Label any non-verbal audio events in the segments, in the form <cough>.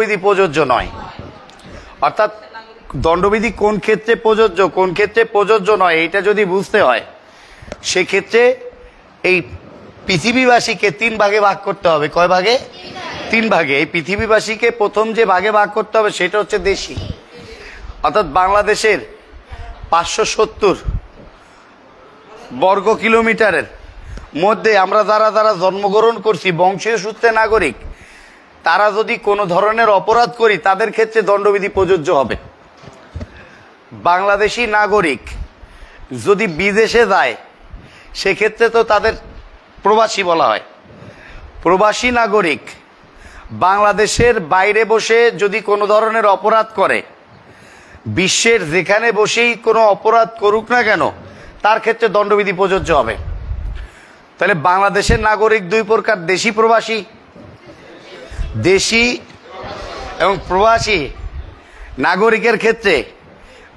দণ্ডবিধি প্রযোজ্য নয়। অর্থাৎ দণ্ডবিধি কোন ক্ষেত্রে প্রযোজ্য, কোন ক্ষেত্রে প্রযোজ্য নয় এটা যদি বুঝতে হয়, সেক্ষেত্রে এই পৃথিবীবাসীকে তিন ভাগে ভাগ করতে হবে। কয় ভাগে? তিন ভাগে। এই পৃথিবীবাসীকে প্রথম যে ভাগে ভাগ করতে হবে, সেটা হচ্ছে দেশি। অর্থাৎ বাংলাদেশের পাঁচশো সত্তর বর্গ কিলোমিটারের মধ্যে আমরা যারা যারা জন্মগ্রহণ করছি, বংশীয় সূত্রে নাগরিক তারা যদি কোনো ধরনের অপরাধ করি, তাদের ক্ষেত্রে দণ্ডবিধি প্রযোজ্য হবে। বাংলাদেশি নাগরিক যদি বিদেশে যায়, সেক্ষেত্রে তো তাদের প্রবাসী বলা হয়। প্রবাসী নাগরিক বাংলাদেশের বাইরে বসে যদি কোনো ধরনের অপরাধ করে, বিশ্বের যেখানে বসেই কোনো অপরাধ করুক না কেন, তার ক্ষেত্রে দণ্ডবিধি প্রযোজ্য হবে। তাহলে বাংলাদেশের নাগরিক দুই প্রকার, দেশি প্রবাসী দেশি এবং প্রবাসী নাগরিকের ক্ষেত্রে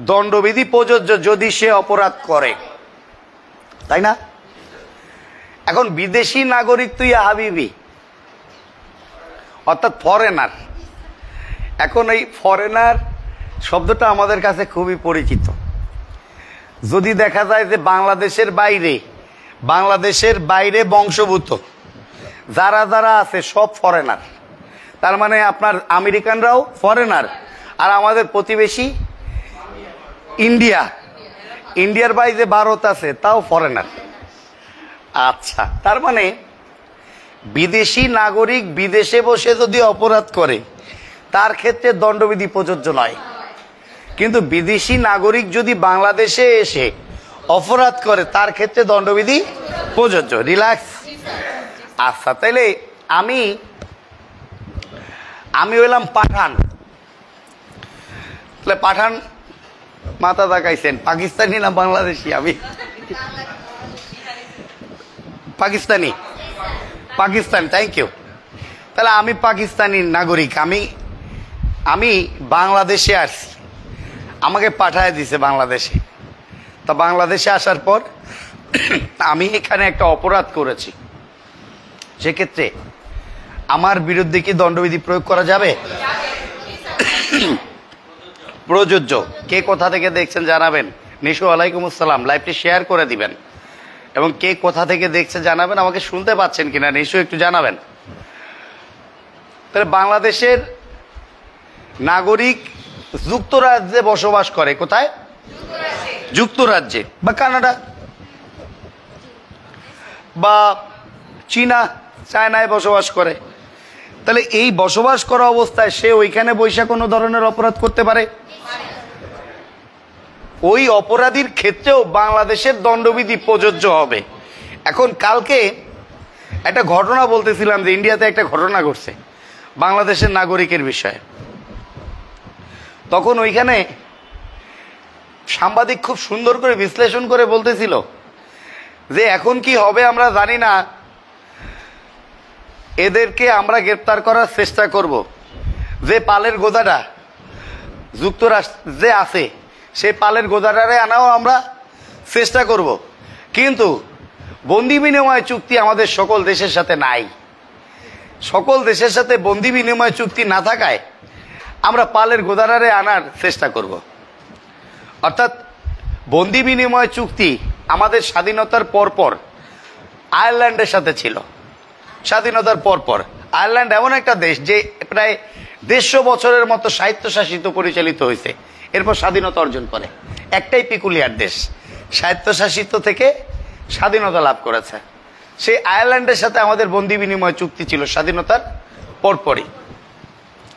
দণ্ডবিধি প্রযোজ্য যদি সে অপরাধ করে। তাই না? এখন বিদেশি নাগরিক তুই হাবিবি। অর্থাৎ ফরেনার এখন এই ফরেনার শব্দটা আমাদের কাছে খুবই পরিচিত। যদি দেখা যায় যে বাংলাদেশের বাইরে বাংলাদেশের বাইরে বংশভূত, যারা যারা আছে সব ফরেনার তার মানে আপনার আমেরিকানরাও ফরেনার আর আমাদের প্রতিবেশী ইন্ডিয়া। ইন্ডিয়ার বাইরে ভারত আছে, তাও ফরেনার আচ্ছা তার মানে বিদেশি নাগরিক বিদেশে বসে যদি অপরাধ করে, তার ক্ষেত্রে দণ্ডবিধি প্রযোজ্য নয়। কিন্তু বিদেশি নাগরিক যদি বাংলাদেশে এসে অপরাধ করে, তার ক্ষেত্রে দণ্ডবিধি প্রযোজ্য। রিল্যাক্স। আচ্ছা তাইলে আমি আমি হইলাম পাঠান। তাহলে পাঠান মাথা দেখাইছেন পাকিস্তানি না বাংলাদেশি আমি? পাকিস্তানি। পাকিস্তান থ্যাংক ইউ তাহলে আমি পাকিস্তানি নাগরিক, আমি আমি বাংলাদেশে আসছি। আমাকে পাঠায় দিছে বাংলাদেশে। তা বাংলাদেশে আসার পর <clears throat> আমি এখানে একটা অপরাধ করেছি। সেক্ষেত্রে আমার বিরুদ্ধে কি দণ্ডবিধি প্রয়োগ করা যাবে? প্রযোজ্য। কে কোথা থেকে দেখছেন জানাবেন? নিশু আলাইকুম আসসালাম। লাইভটি শেয়ার করে দিবেন। এবং কে কোথা থেকে দেখছে জানাবেন? আমাকে শুনতে পাচ্ছেন কিনা? নিশু, একটু জানাবেন। তাহলে বাংলাদেশের নাগরিক যুক্তরাজ্যে বসবাস করে। কোথায়? যুক্তরাজ্যে। বা কানাডা? বা চীনা, চায়নায় বসবাস করে। তাহলে এই বসবাস করা অবস্থায় সে ওইখানে বৈশা কোনো ধরনের অপরাধ করতে পারে? ওই অপরাধীর ক্ষেত্রেও বাংলাদেশের দণ্ডবিধি প্রযোজ্য হবে। এখন কালকে একটা ঘটনা বলতেছিলাম যে ইন্ডিয়াতে একটা ঘটনা ঘটছে, বাংলাদেশের নাগরিকের বিষয়ে। তখন ওইখানে সাংবাদিক খুব সুন্দর করে বিশ্লেষণ করে বলতেছিল যে এখন কি হবে আমরা জানি না এদেরকে আমরা গ্রেপ্তার করার চেষ্টা করব। যে পালের গোদাটা যুক্তরাষ্ট্রে আছে সেই পালের গোদাটারে আনাও আমরা চেষ্টা করব। কিন্তু বন্দি বিনিময় চুক্তি আমাদের সকল দেশের সাথে নাই। সকল দেশের সাথে বন্দি বিনিময় চুক্তি না থাকায় আমরা পালের গোদারারে আনার চেষ্টা করব। অর্থাৎ বন্দি বিনিময় চুক্তি আমাদের স্বাধীনতার পরপর আয়ারল্যান্ডের সাথে ছিল। স্বাধীনতার পরপর। আয়ারল্যান্ড এমন একটা দেশ যে প্রায় দেড়শো বছরের মতো স্বায়ত্তশাসিত পরিচালিত হয়েছে। এরপর স্বাধীনতা অর্জন করে। একটাই পিকুলিয়ার দেশ। স্বায়ত্তশাসিত থেকে স্বাধীনতা লাভ করেছে। সেই আয়ারল্যান্ডের সাথে আমাদের বন্দি বিনিময় চুক্তি ছিল স্বাধীনতার পরপরই।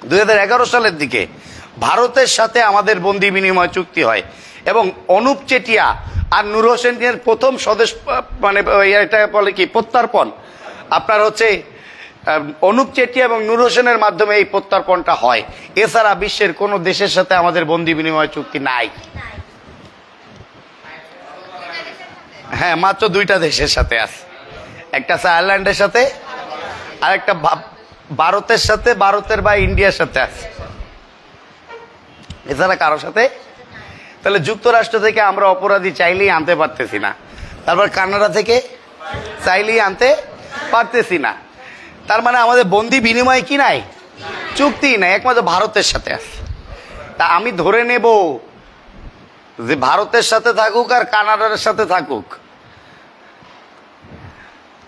দুই হাজার এগারো সালের দিকে ভারতের সাথে আমাদের বন্দি বিনিময় চুক্তি হয় এবং অনুপ চেটিয়া আর নূর হোসেনের প্রথম স্বদেশ মানে এটা বলে কি, প্রত্যার্পণ আপনার হচ্ছে অনুপ চেটিয়া এবং নূর হোসেনের মাধ্যমে এই প্রত্যর্পণটা হয়। এছাড়া বিশ্বের কোনো দেশের সাথে আমাদের বন্দি বিনিময় চুক্তি নাই। হ্যাঁ মাত্র দুইটা দেশের সাথে আছে। একটা আছে আয়ারল্যান্ডের সাথে, আর একটা ভারতের সাথে, ভারতের বা ইন্ডিয়ার সাথে আছে। এছাড়া কারোর সাথে? তাহলে যুক্তরাষ্ট্র থেকে আমরা অপরাধী চাইলেই আনতে পারতেছি না। তারপর কানাডা থেকে চাইলেই আনতে পারতেছি না। তার মানে আমাদের বন্দি বিনিময় কি নাই? চুক্তি না একমাত্র ভারতের সাথে আছে। তা আমি ধরে নেব যে ভারতের সাথে থাকুক আর কানাডার সাথে থাকুক।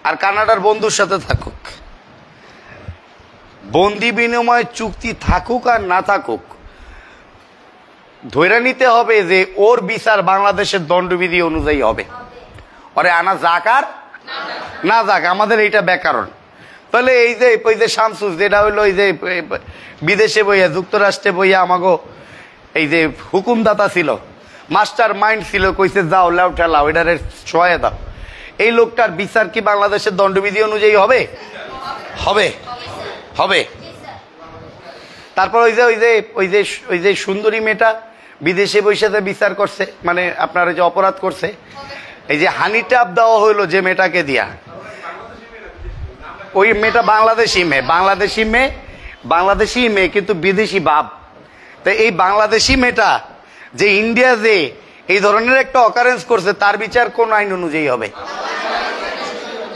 আর কানাডার বন্ধুর সাথে থাকুক। বন্দি বিনিময় চুক্তি থাকুক আর না থাকুক, ধরে নিতে হবে যে ওর বিচার বাংলাদেশের দণ্ডবিধি অনুযায়ী হবে। আনা যাক আর না যাক, আমাদের এইটা ব্যাকরণ। তাহলে এই যে ওই যে শামসুস যেটা হইল এই যে বিদেশে বইয়া, যুক্তরাষ্ট্রে বইয়া আমাগো এই যে হুকুমদাতা ছিল, মাস্টার মাইন্ড ছিল, কইছে যাও, লাউ ঠেলাও এটারে সহায় দাও। এই লোকটার বিচার কি বাংলাদেশের দণ্ডবিধি অনুযায়ী হবে? হবে। হবে। তারপর ওই যে ওই যে ওই যে ওই যে সুন্দরী মেয়েটা বিদেশে বৈশাখে বিচার করছে মানে আপনার ওই যে অপরাধ করছে এই যে হানি ট্যাপ দেওয়া হইল যে মেয়েটাকে দিয়া। ওই মেয়েটা বাংলাদেশি মেয়ে বাংলাদেশি মেয়ে বাংলাদেশি মেয়ে কিন্তু বিদেশি বাপ। তো এই বাংলাদেশি মেয়েটা যে ইন্ডিয়া যে এই ধরনের একটা অকারেন্স করছে, তার বিচার কোন আইন অনুযায়ী হবে?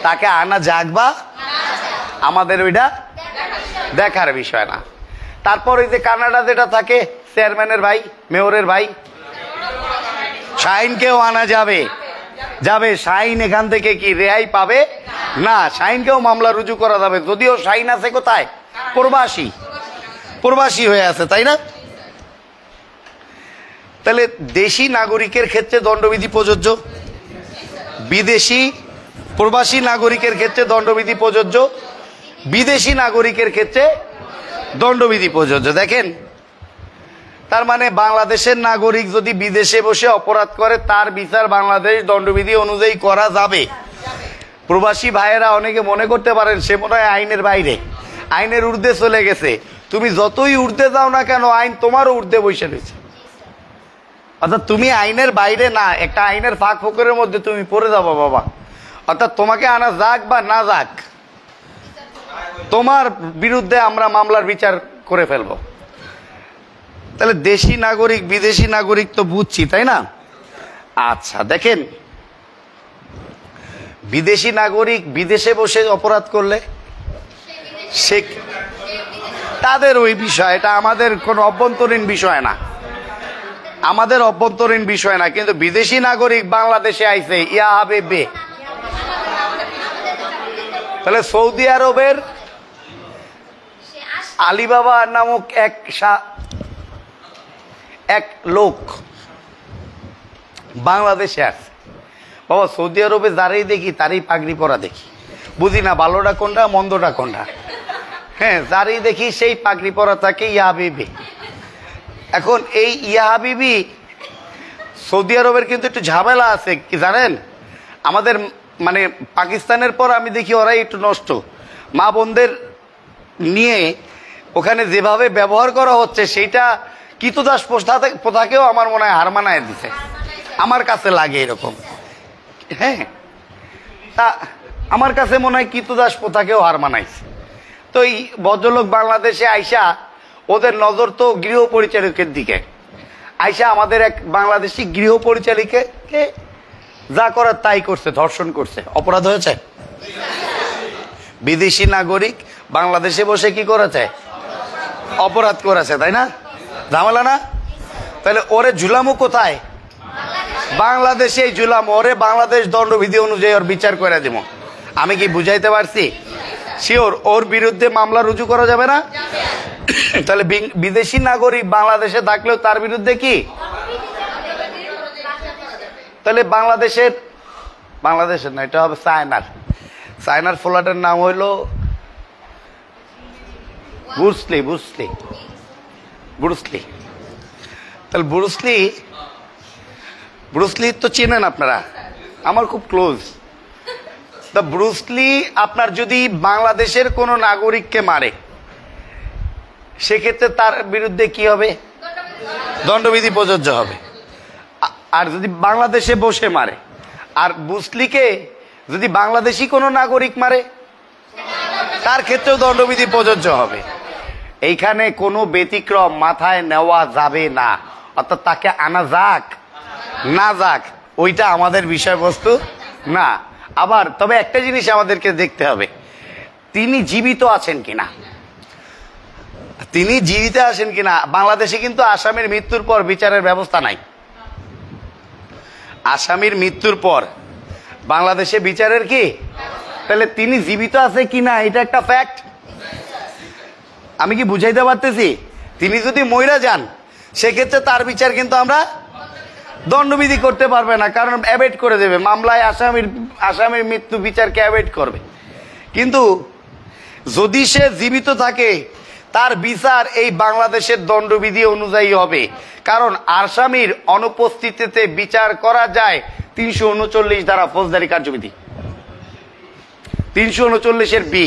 তাকে আনা যাক বা আমাদের ওইটা দেখার বিষয় না। তারপর ওই যে কানাডা যেটা থাকে, চেয়ারম্যানের ভাই, মেয়রের ভাই শাইনকেও আনা যাবে। যাবে, শাইন এখান থেকে কি রেহাই পাবে? না, শাইনকেও মামলা রুজু করা যাবে। যদিও শাইন আছে কোথায়? প্রবাসী। প্রবাসী হয়ে আছে, তাই না? তাহলে দেশি নাগরিকের ক্ষেত্রে দণ্ডবিধি প্রযোজ্য? বিদেশি প্রবাসী নাগরিকের ক্ষেত্রে দণ্ডবিধি প্রযোজ্য? বিদেশি নাগরিকের ক্ষেত্রে দণ্ডবিধি প্রযোজ্য। দেখেন তার মানে বাংলাদেশের নাগরিক যদি বিদেশে বসে অপরাধ করে, তার বিচার বাংলাদেশ দণ্ডবিধি অনুযায়ী করা যাবে। প্রবাসী ভাইয়েরা অনেকে মনে করতে পারেন সে মনে হয় আইনের বাইরে, আইনের ঊর্ধ্বে চলে গেছে। তুমি যতই ঊর্ধ্বে যাও না কেন, আইন তোমারও ঊর্ধ্বে বসে রয়েছে। অর্থাৎ তুমি আইনের বাইরে না, একটা আইনের ফাঁক ফোকরের মধ্যে তুমি পড়ে যাব, বাবা। অর্থাৎ তোমাকে আনা যাক বা না যাক, তোমার বিরুদ্ধে আমরা মামলার বিচার করে ফেলব। তাহলে দেশি নাগরিক, বিদেশি নাগরিক তো বুঝছি, তাই না? আচ্ছা দেখেন। বিদেশি নাগরিক বিদেশে বসে অপরাধ করলে সে তাদের ওই বিষয়, এটা আমাদের কোনো অভ্যন্তরীণ বিষয় না। আমাদের অভ্যন্তরীণ বিষয় না, কিন্তু বিদেশি নাগরিক বাংলাদেশে আইছে, ইয়া হবে বে। তাহলে সৌদি আরবের আলিবাবা নামক এক এক লোক বাংলাদেশে আছে। বাবা, সৌদি আরবে যারাই দেখি, তারই পাগড়ি পরা দেখি। বুঝি না ভালোটা কোনটা, মন্দটা কোনটা? হ্যাঁ যারই দেখি সেই পাগড়ি পরা থাকে ইয়াবিবি। এখন এই ইয়াহাবিবি সৌদি আরবের কিন্তু একটু ঝামেলা আছে, কি জানেন? আমাদের মানে পাকিস্তানের পর আমি দেখি ওরাই একটু নষ্ট। মা বোনদের নিয়ে ওখানে যেভাবে ব্যবহার করা হচ্ছে, সেইটা কিতদাস প্রথা প্রথাকেও আমার মনে হয় হার মানায় দিছে। আমার কাছে লাগে এরকম। হ্যাঁ। তা আমার কাছে মনে হয় কিতদাস প্রথাকেও হার মানাইছে। তো এই ভদ্রলোক বাংলাদেশে আইসা ওদের নজর তো গৃহ পরিচালকের দিকে। আইসা আমাদের এক বাংলাদেশি গৃহ পরিচালিকাকে যা করার তাই করছে ধর্ষণ করছে। অপরাধ হয়েছে? বিদেশি নাগরিক বাংলাদেশে বসে কি করেছে? অপরাধ করেছে তাই না? ঝামেলা তাহলে ওরে ঝুলামু কোথায়? বাংলাদেশে এই ঝুলাম ওরে বাংলাদেশ দণ্ডবিধি অনুযায়ী ওর বিচার করে দেবো। আমি কি বুঝাইতে পারছি? শিওর, ওর বিরুদ্ধে মামলা রুজু করা যাবে না? তাহলে বিদেশি নাগরিক বাংলাদেশে থাকলেও তার বিরুদ্ধে কি? তাহলে বাংলাদেশের বাংলাদেশের না, এটা হবে চায়নার চায়নার ফ্ল্যাটের নাম হইল Bruce Lee Bruce Lee Bruce Lee তাহলে ব্রুসলি ব্রুসলি তো চেনেন আপনারা। আমার খুব ক্লোজ তা ব্রুসলি আপনার যদি বাংলাদেশের কোনো নাগরিককে মারে, সেক্ষেত্রে তার বিরুদ্ধে কি হবে? দণ্ডবিধি প্রযোজ্য হবে। আর যদি বাংলাদেশে বসে মারে, আর ব্রুসলিকে যদি বাংলাদেশি কোনো নাগরিক মারে, তার ক্ষেত্রেও দণ্ডবিধি প্রযোজ্য হবে। এইখানে কোনো ব্যতিক্রম মাথায় নেওয়া যাবে না। অর্থাৎ তাকে আনা যাক, না যাক, ওইটা আমাদের বিষয়বস্তু না। আবার, তবে একটা জিনিস আমাদেরকে দেখতে হবে, তিনি জীবিত আছেন কিনা? তিনি জীবিত আসেন কিনা? বাংলাদেশে কিন্তু আসামির মৃত্যুর পর বিচারের ব্যবস্থা নাই। আসামির মৃত্যুর পর। বাংলাদেশে বিচারের কি? তাহলে তিনি জীবিত আছে কিনা? এটা একটা ফ্যাক্ট আমি কি বুঝাইতে পারতেছি? তিনি যদি মহিলা যান, সেক্ষেত্রে তার বিচার কিন্তু আমরা দণ্ডবিধি করতে পারবে না, কারণ অ্যাভয়েড করে দেবে। মামলায় আসামির আসামির মৃত্যু বিচারকে অ্যাভয়েড করবে। কিন্তু যদি সে জীবিত থাকে, তার বিচার এই বাংলাদেশের দণ্ডবিধি অনুযায়ী হবে। কারণ আসামির অনুপস্থিতিতে বিচার করা যায় তিনশো উনচল্লিশ দ্বারা ফৌজদারি কার্যবিধি। তিনশো উনচল্লিশের বি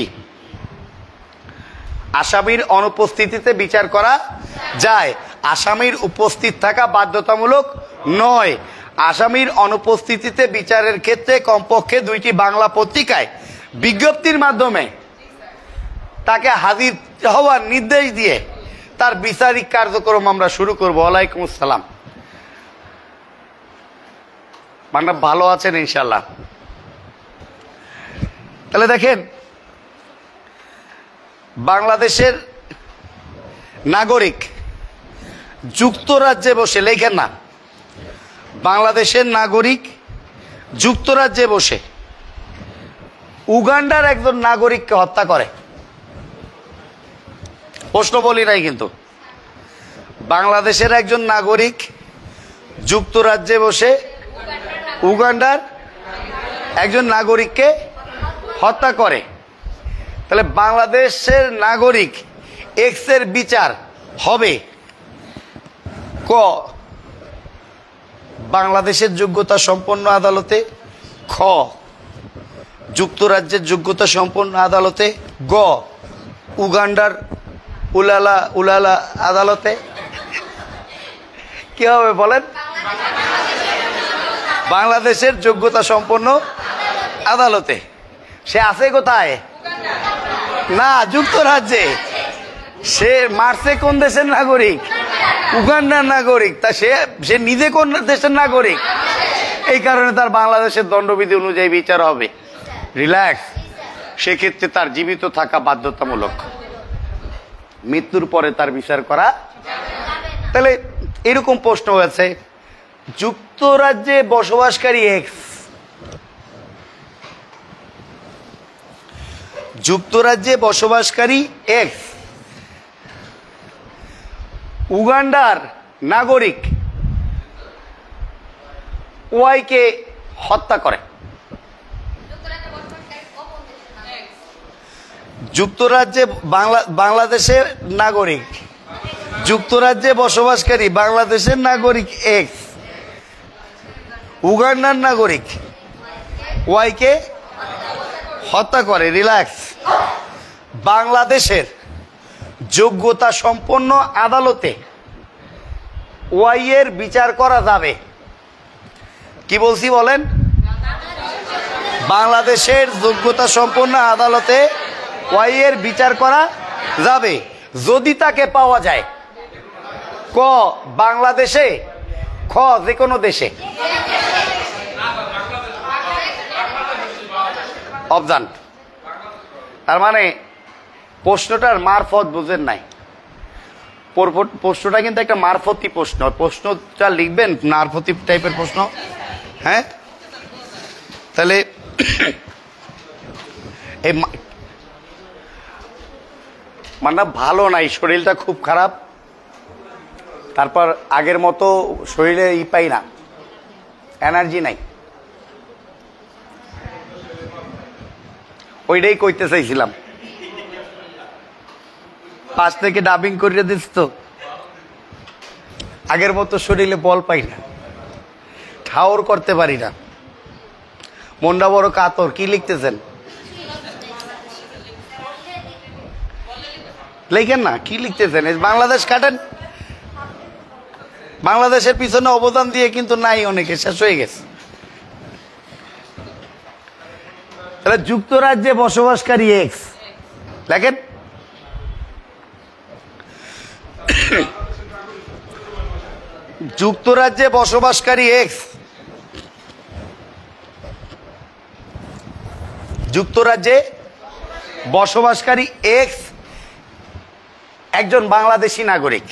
আসামির অনুপস্থিতিতে বিচার করা যায়। আসামির উপস্থিত থাকা বাধ্যতামূলক নয়। আসামির অনুপস্থিতিতে বিচারের ক্ষেত্রে কমপক্ষে দুইটি বাংলা পত্রিকায় বিজ্ঞপ্তির মাধ্যমে তাকে হাজির হওয়ার নির্দেশ দিয়ে তার বিচারিক কার্যক্রম আমরা শুরু করব। ওয়ালাইকুম আসসালাম। মানে ভালো আছেন ইনশাল্লাহ তাহলে দেখেন বাংলাদেশের নাগরিক যুক্তরাজ্যে বসে, লেখেন না, বাংলাদেশের নাগরিক যুক্তরাজ্যে বসে উগান্ডার একজন নাগরিককে হত্যা করে। প্রশ্ন বলি নাই কিন্তু। বাংলাদেশের একজন নাগরিক যুক্তরাজ্যে বসে উগান্ডার একজন নাগরিককে হত্যা করে। তাহলে বাংলাদেশের নাগরিক এক্সের বিচার হবে। ক, বাংলাদেশের যোগ্যতা সম্পন্ন আদালতে। খ, যুক্তরাজ্যের যোগ্যতা সম্পন্ন আদালতে। গ, উগান্ডার উলালা উলালা আদালতে। কি হবে বলেন? বাংলাদেশের যোগ্যতা সম্পন্ন আদালতে। সে আছে কোথায়? না, যুক্তরাজ্যে। সে মারছে কোন দেশের নাগরিক? উগান্ডার নাগরিক। তা সে সে নিজে কোন দেশের নাগরিক? এই কারণে তার বাংলাদেশের দণ্ডবিধি অনুযায়ী বিচার হবে। রিল্যাক্স। সেক্ষেত্রে তার জীবিত থাকা বাধ্যতামূলক। মৃত্যুর পরে তার বিচার করা তাহলে এরকম প্রশ্ন হয়েছে, যুক্তরাজ্যে বসবাসকারী এক্স যুক্তরাজ্যে বসবাসকারী এক্স উগান্ডার নাগরিক ওয়াইকে হত্যা করে। যুক্তরাজ্যে বাংলা, বাংলাদেশের নাগরিক। যুক্তরাজ্যে বসবাসকারী বাংলাদেশের নাগরিক এক্স উগান্ডার নাগরিক ওয়াইকে হত্যা করে রিল্যাক্স বাংলাদেশের যোগ্যতা সম্পন্ন আদালতে ওয়াই এর বিচার করা যাবে। কি বলছি বলেন? বাংলাদেশের যোগ্যতা সম্পন্ন আদালতে ওয়াই এর বিচার করা যাবে। যদি তাকে পাওয়া যায়, ক, বাংলাদেশে, খ যে কোনো দেশে। অবদান তার মানে প্রশ্নটার মারফত বুঝেন নাই। প্রশ্নটা কিন্তু একটা মারফতি প্রশ্ন। প্রশ্নটা লিখবেন মারফতি টাইপের প্রশ্ন। হ্যাঁ? তাহলে মানে ভালো নাই, শরীরটা খুব খারাপ। তারপর আগের মতো শরীরে ই পাই না। এনার্জি নাই। ওইটাই কইতে চাইছিলাম। পাশ থেকে ডাবিং করিয়ে দিস তো। আগের মতো শরীরে বল পাই না। ঠাওর করতে পারি না। মনটা বড় কাতর, কি লিখতেছেন? লেখেন না, কি লিখতেছেন? বাংলাদেশ কাটেন। বাংলাদেশের পিছনে অবদান দিয়ে কিন্তু নাই অনেকে, শেষ হয়ে গেছে। তাহলে যুক্তরাজ্যে বসবাসকারী এক্স দেখেন? যুক্তরাজ্যে বসবাসকারী এক্স যুক্তরাজ্যে বসবাসকারী এক্স একজন বাংলাদেশি নাগরিক।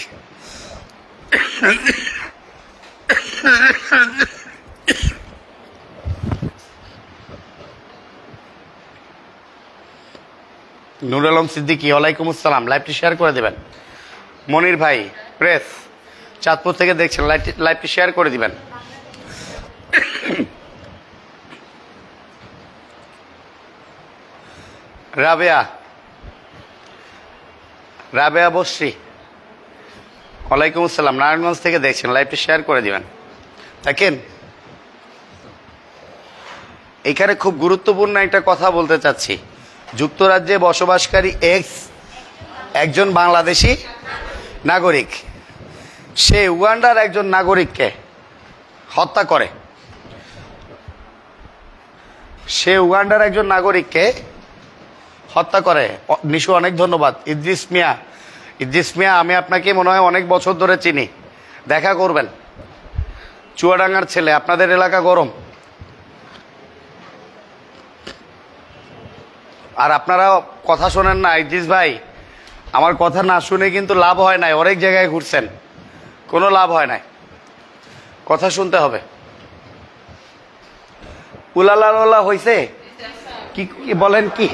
নুর আলম সিদ্দিকি, ওয়ালাইকুম আসসালাম। লাইভটি শেয়ার করে দেবেন। মনির ভাই প্রেস চাঁদপুর থেকে দেখছেন লাইভটি শেয়ার করে দিবেন। রাবেয়া। রাবেয়া বসছি ওয়ালাইকুম আসসালাম। নারায়ণগঞ্জ থেকে দেখছেন লাইভটি শেয়ার করে দিবেন। দেখেন, এখানে খুব গুরুত্বপূর্ণ একটা কথা বলতে চাচ্ছি। যুক্তরাজ্যে বসবাসকারী এক্স একজন বাংলাদেশি নাগরিক। সে উগান্ডার একজন নাগরিককে হত্যা করে। সে উগান্ডার একজন নাগরিককে হত্যা করে। নিশু, অনেক ধন্যবাদ। ইদ্রিস মিয়া ইদ্রিস মিয়া, আমি আপনাকে মনে হয় অনেক বছর ধরে চিনি। দেখা করবেন। চুয়াডাঙ্গার ছেলে, আপনাদের এলাকা গরম। আর আপনারা কথা শোনেন না ইদ্রিস ভাই। আমার কথা না শুনে কিন্তু লাভ হয় নাই, অনেক জায়গায় ঘুরছেন। কোনো লাভ হয় নাই। কথা শুনতে হবে। উলালা হয়েছে কি বলেন কি?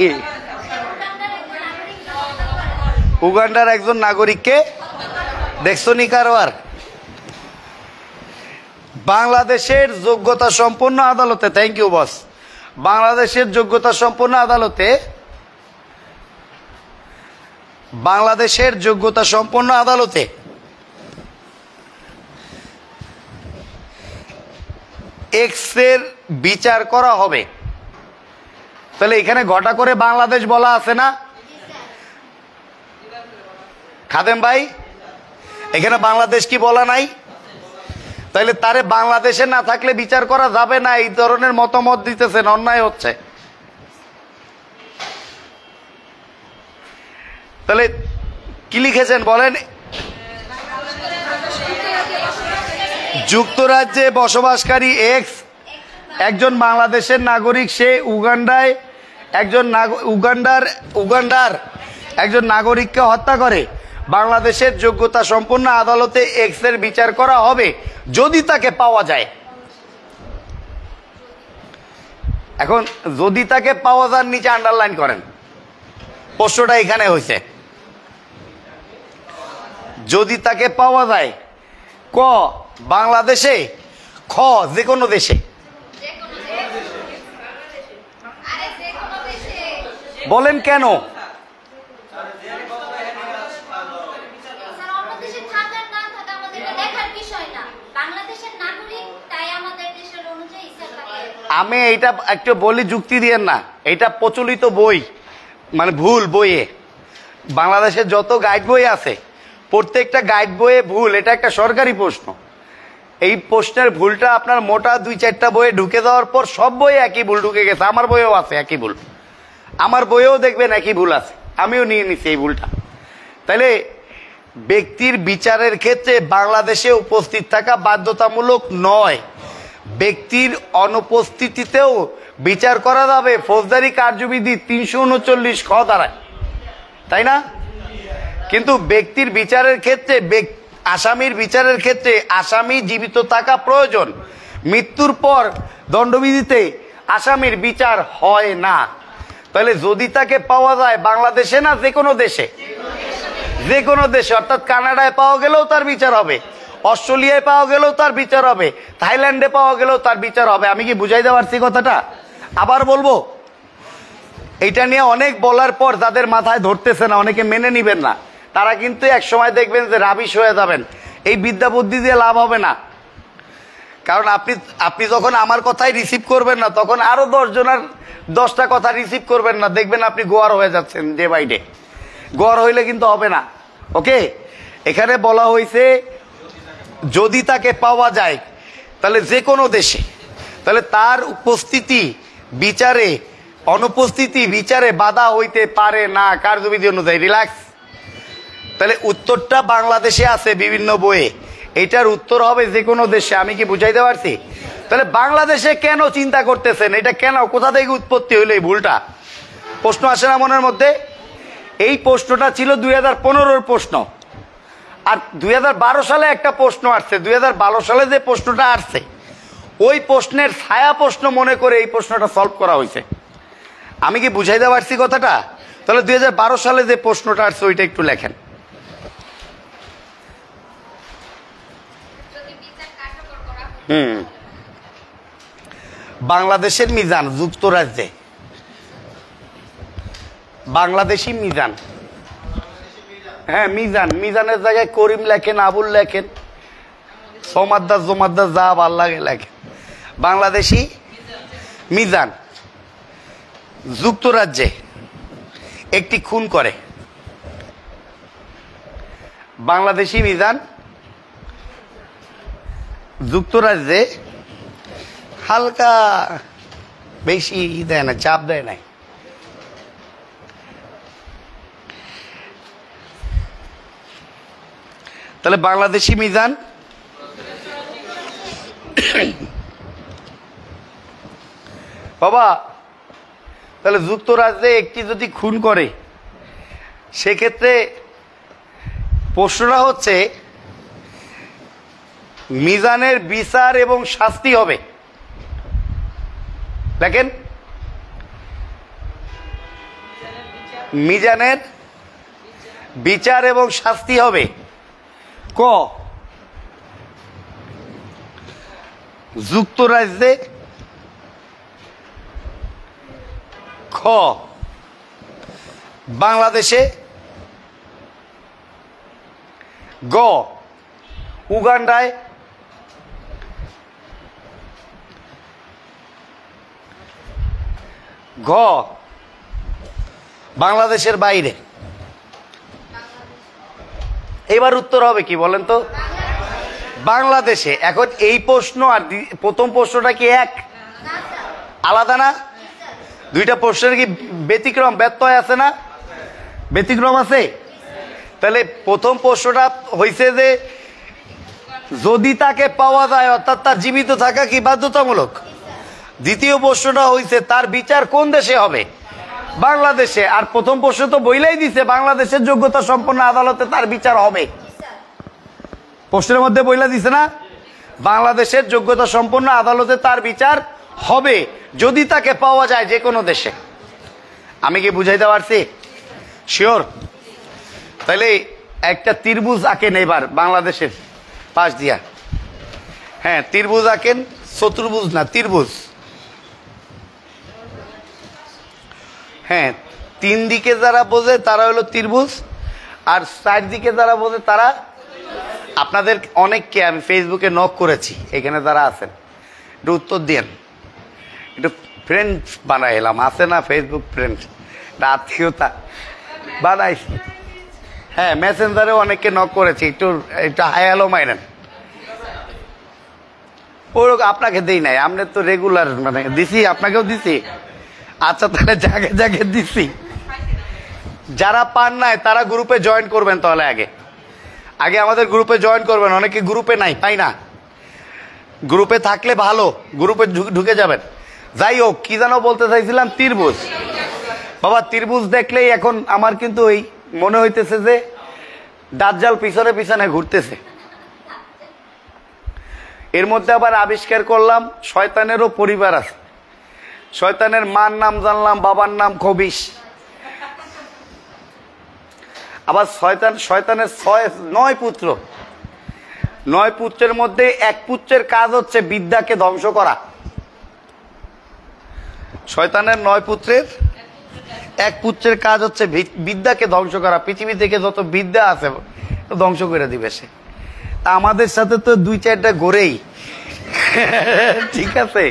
উগান্ডার একজন নাগরিককে দেখছ নি কারবার বাংলাদেশের যোগ্যতা সম্পন্ন আদালতে। থ্যাংক ইউ বস বাংলাদেশের যোগ্যতা সম্পন্ন আদালতে, বাংলাদেশের যোগ্যতা সম্পন্ন আদালতে, এক্সের বিচার করা হবে। তাহলে এখানে ঘটা করে বাংলাদেশ বলা আছে না? খাদেম ভাই, এখানে বাংলাদেশ কি বলা নাই? তাইলে তারে বাংলাদেশে না থাকলে বিচার করা যাবে না? এই ধরনের মতামত দিতেছেন, অন্যায় হচ্ছে। তাহলে কি লিখেছেন বলেন? যুক্তরাজ্যে বসবাসকারী এক্স একজন বাংলাদেশের নাগরিক, সে উগান্ডায় একজন উগান্ডার উগান্ডার একজন নাগরিককে হত্যা করে। বাংলাদেশের যোগ্যতা সম্পন্ন আদালতে এক্সের বিচার করা হবে যদি তাকে পাওয়া যায়। এখন যদি তাকে পাওয়া যার নিচে আন্ডারলাইন করেন। প্রশ্নটা এখানে হয়েছে যদি তাকে পাওয়া যায়, ক, বাংলাদেশে, খ যে কোনো দেশে। বলেন কেন স্যার অন্য দেশে থাকার না থাকা আমাদের এটা দেখার বিষয় না বাংলাদেশের নাগরিক তাই আমাদের দেশের অনুযায়ী স্যার তাকে আমি এইটা একটু বলি, যুক্তি দিয়েন না। এটা প্রচলিত বই মানে ভুল বইয়ে। বাংলাদেশের যত গাইড বই আছে, প্রত্যেকটা গাইড বইয়ে ভুল, এটা একটা সরকারি প্রশ্ন। এই প্রশ্নের ভুলটা আপনার মোটা দুই চারটা বইয়ে ঢুকে দেওয়ার পর সব বইয়ে একই ভুল ঢুকে গেছে, আমার বইয়েও আছে একই ভুল। আমার বইয়েও দেখবেন একই ভুল আছে, আমিও নিয়ে নিছি এই ভুলটা। তাহলে ব্যক্তির বিচারের ক্ষেত্রে বাংলাদেশে উপস্থিত থাকা বাধ্যতামূলক নয়। ব্যক্তির অনুপস্থিতিতেও বিচার করা যাবে। ফৌজদারি কার্যবিধি তিনশো উনচল্লিশ খ দ্বারায়। তাই না? কিন্তু ব্যক্তির বিচারের ক্ষেত্রে আসামির বিচারের ক্ষেত্রে আসামি জীবিত থাকা প্রয়োজন। মৃত্যুর পর দণ্ডবিধিতে আসামির বিচার হয় না। তাহলে যদি তাকে পাওয়া যায় বাংলাদেশে না যে কোনো দেশে? যে কোনো দেশে, অর্থাৎ কানাডায় পাওয়া গেলেও তার বিচার হবে। অস্ট্রেলিয়ায় পাওয়া গেলেও তার বিচার হবে, থাইল্যান্ডে পাওয়া গেলেও তার বিচার হবে। আমি কি বুঝাইতে পারছি কথাটা? আবার বলব এটা নিয়ে অনেক বলার পর যাদের মাথায় ধরতেছে না, অনেকে মেনে নিবেন না। তারা কিন্তু এক সময় দেখবেন যে রাবিশ হয়ে যাবেন। এই বিদ্যা বুদ্ধি দিয়ে লাভ হবে না। কারণ আপনি আপনি যখন আমার কথাই রিসিভ করবেন না, তখন আরও দশ জনের দশটা কথা রিসিভ করবেন না। দেখবেন আপনি গোয়ার হয়ে যাচ্ছেন ডে বাই ডে গোয়ার হইলে কিন্তু হবে না। ওকে এখানে বলা হয়েছে যদি তাকে পাওয়া যায়, তাহলে যে কোনো দেশে, তাহলে তার উপস্থিতি বিচারে, অনুপস্থিতি বিচারে বাধা হইতে পারে না কার্যবিধি অনুযায়ী? রিল্যাক্স তাহলে উত্তরটা বাংলাদেশে আছে বিভিন্ন বইয়ে। এটার উত্তর হবে যে কোনো দেশে, আমি কি বুঝাইতে পারছি? তাহলে বাংলাদেশে কেন চিন্তা করতেছেন? এটা কেন? কোথা থেকে উৎপত্তি হইল এই ভুলটা? প্রশ্ন আসে না মনের মধ্যে? এই প্রশ্নটা ছিল দুই হাজার প্রশ্ন। আর দুই হাজার বারো সালে একটা প্রশ্ন আসছে দুই হাজার বারো সালে যে প্রশ্নটা আসছে ওই প্রশ্নের ছায়া প্রশ্ন মনে করে এই প্রশ্নটা সলভ করা হয়েছে। আমি কি বুঝাইতে পারছি কথাটা? তাহলে দুই হাজার বারো সালে যে প্রশ্নটা আসছে ওইটা একটু লেখেন। হুম। বাংলাদেশের মিজান যুক্তরাজ্যে। বাংলাদেশি মিজান। হ্যাঁ মিজান। মিজানের জায়গায় করিম লেখেন, আবুল লেখেন। সোমাদ্দার জোমাদ্দার যা ভালো লাগে লেখেন। বাংলাদেশি মিজান যুক্তরাজ্যে একটি খুন করে। বাংলাদেশি মিজান যুক্তরাজ্যে হালকা বেশি দেয় না, চাপ দেয় নাই। তাহলে বাংলাদেশি মিজান? বাবা, তাহলে যুক্তরাজ্যে একটি যদি খুন করে, সেক্ষেত্রে প্রশ্নটা হচ্ছে, মিজানের বিচার এবং শাস্তি হবে। দেখেন, মিজানের বিচার এবং শাস্তি হবে। ক? যুক্তরাজ্যে খ। বাংলাদেশে গ। উগান্ডায় ঘ। বাংলাদেশের বাইরে। এবার উত্তর হবে কি বলেন তো? বাংলাদেশে, এখন এই প্রশ্ন আর প্রথম প্রশ্নটা কি এক? আলাদা না? দুইটা প্রশ্নের কি ব্যতিক্রম, ব্যত্যয় আছে না? ব্যতিক্রম আছে? তাহলে প্রথম প্রশ্নটা হয়েছে যে, যদি তাকে পাওয়া যায়, অর্থাৎ তার জীবিত থাকা কি বাধ্যতামূলক? দ্বিতীয় প্রশ্নটা হয়েছে তার বিচার কোন দেশে হবে? বাংলাদেশে, আর প্রথম প্রশ্ন তো বইলাই দিছে, বাংলাদেশের যোগ্যতা সম্পন্ন আদালতে তার বিচার হবে। প্রশ্নের মধ্যে বইলা দিছে না? বাংলাদেশের যোগ্যতা সম্পন্ন আদালতে তার বিচার হবে, যদি তাকে পাওয়া যায় যে কোনো দেশে। আমি কি বুঝাইতে পারছি? শিওর তাহলে একটা ত্রিভুজ আঁকেন এবার, বাংলাদেশের পাশ দিয়া। হ্যাঁ ত্রিভুজ আঁকেন চতুর্ভুজ না, ত্রিভুজ। হ্যাঁ তিন দিকে যারা বোঝে তারা হলো ত্রিভুজ, আর চার দিকে যারা বোঝে তারা, আপনাদের অনেককে আমি ফেসবুকে নক করেছি, এখানে যারা আছেন। একটু উত্তর দিয়েন। একটু ফ্রেন্ড বানাই এলাম, আছে না ফেসবুক ফ্রেন্ড আত্মীয়তা বানাইছি হ্যাঁ মেসেঞ্জারে অনেককে নক করেছি, একটু একটু হ্যালো মাইনেন। ওরকম আপনাকে দেই নাই আপনি তো রেগুলার মানে দিছি, আপনাকেও দিছি। আচ্ছা তাহলে জাগে জাগে দিছি। যারা পান নাই, তারা গ্রুপে জয়েন করবেন তাহলে আগে। আগে আমাদের গ্রুপে জয়েন করবেন, অনেকে গ্রুপে নাই পাই না? গ্রুপে থাকলে ভালো গ্রুপে ঢুকে যাবেন। যাই হোক, কি যেন বলতে চাইছিলাম ত্রিভুজ বাবা ত্রিভুজ দেখলেই এখন আমার কিন্তু এই মনে হইতেছে যে দাজ্জাল পিছনে পিছনে ঘুরতেছে। এর মধ্যে আবার আবিষ্কার করলাম, শয়তানেরও পরিবার আছে। শয়তানের মার নাম জানলাম, বাবার নাম খবিস আবার শয়তান, শয়তানের ছয়, নয় পুত্র। নয় পুত্রের মধ্যে এক পুত্রের কাজ হচ্ছে বিদ্যাকে ধ্বংস করা। শয়তানের নয় পুত্রের এক পুত্রের কাজ হচ্ছে বিদ্যাকে ধ্বংস করা। পৃথিবী থেকে যত বিদ্যা আছে ধ্বংস করে দিবে সে। আমাদের সাথে তো দুই চারটা গড়েই ঠিক আছে?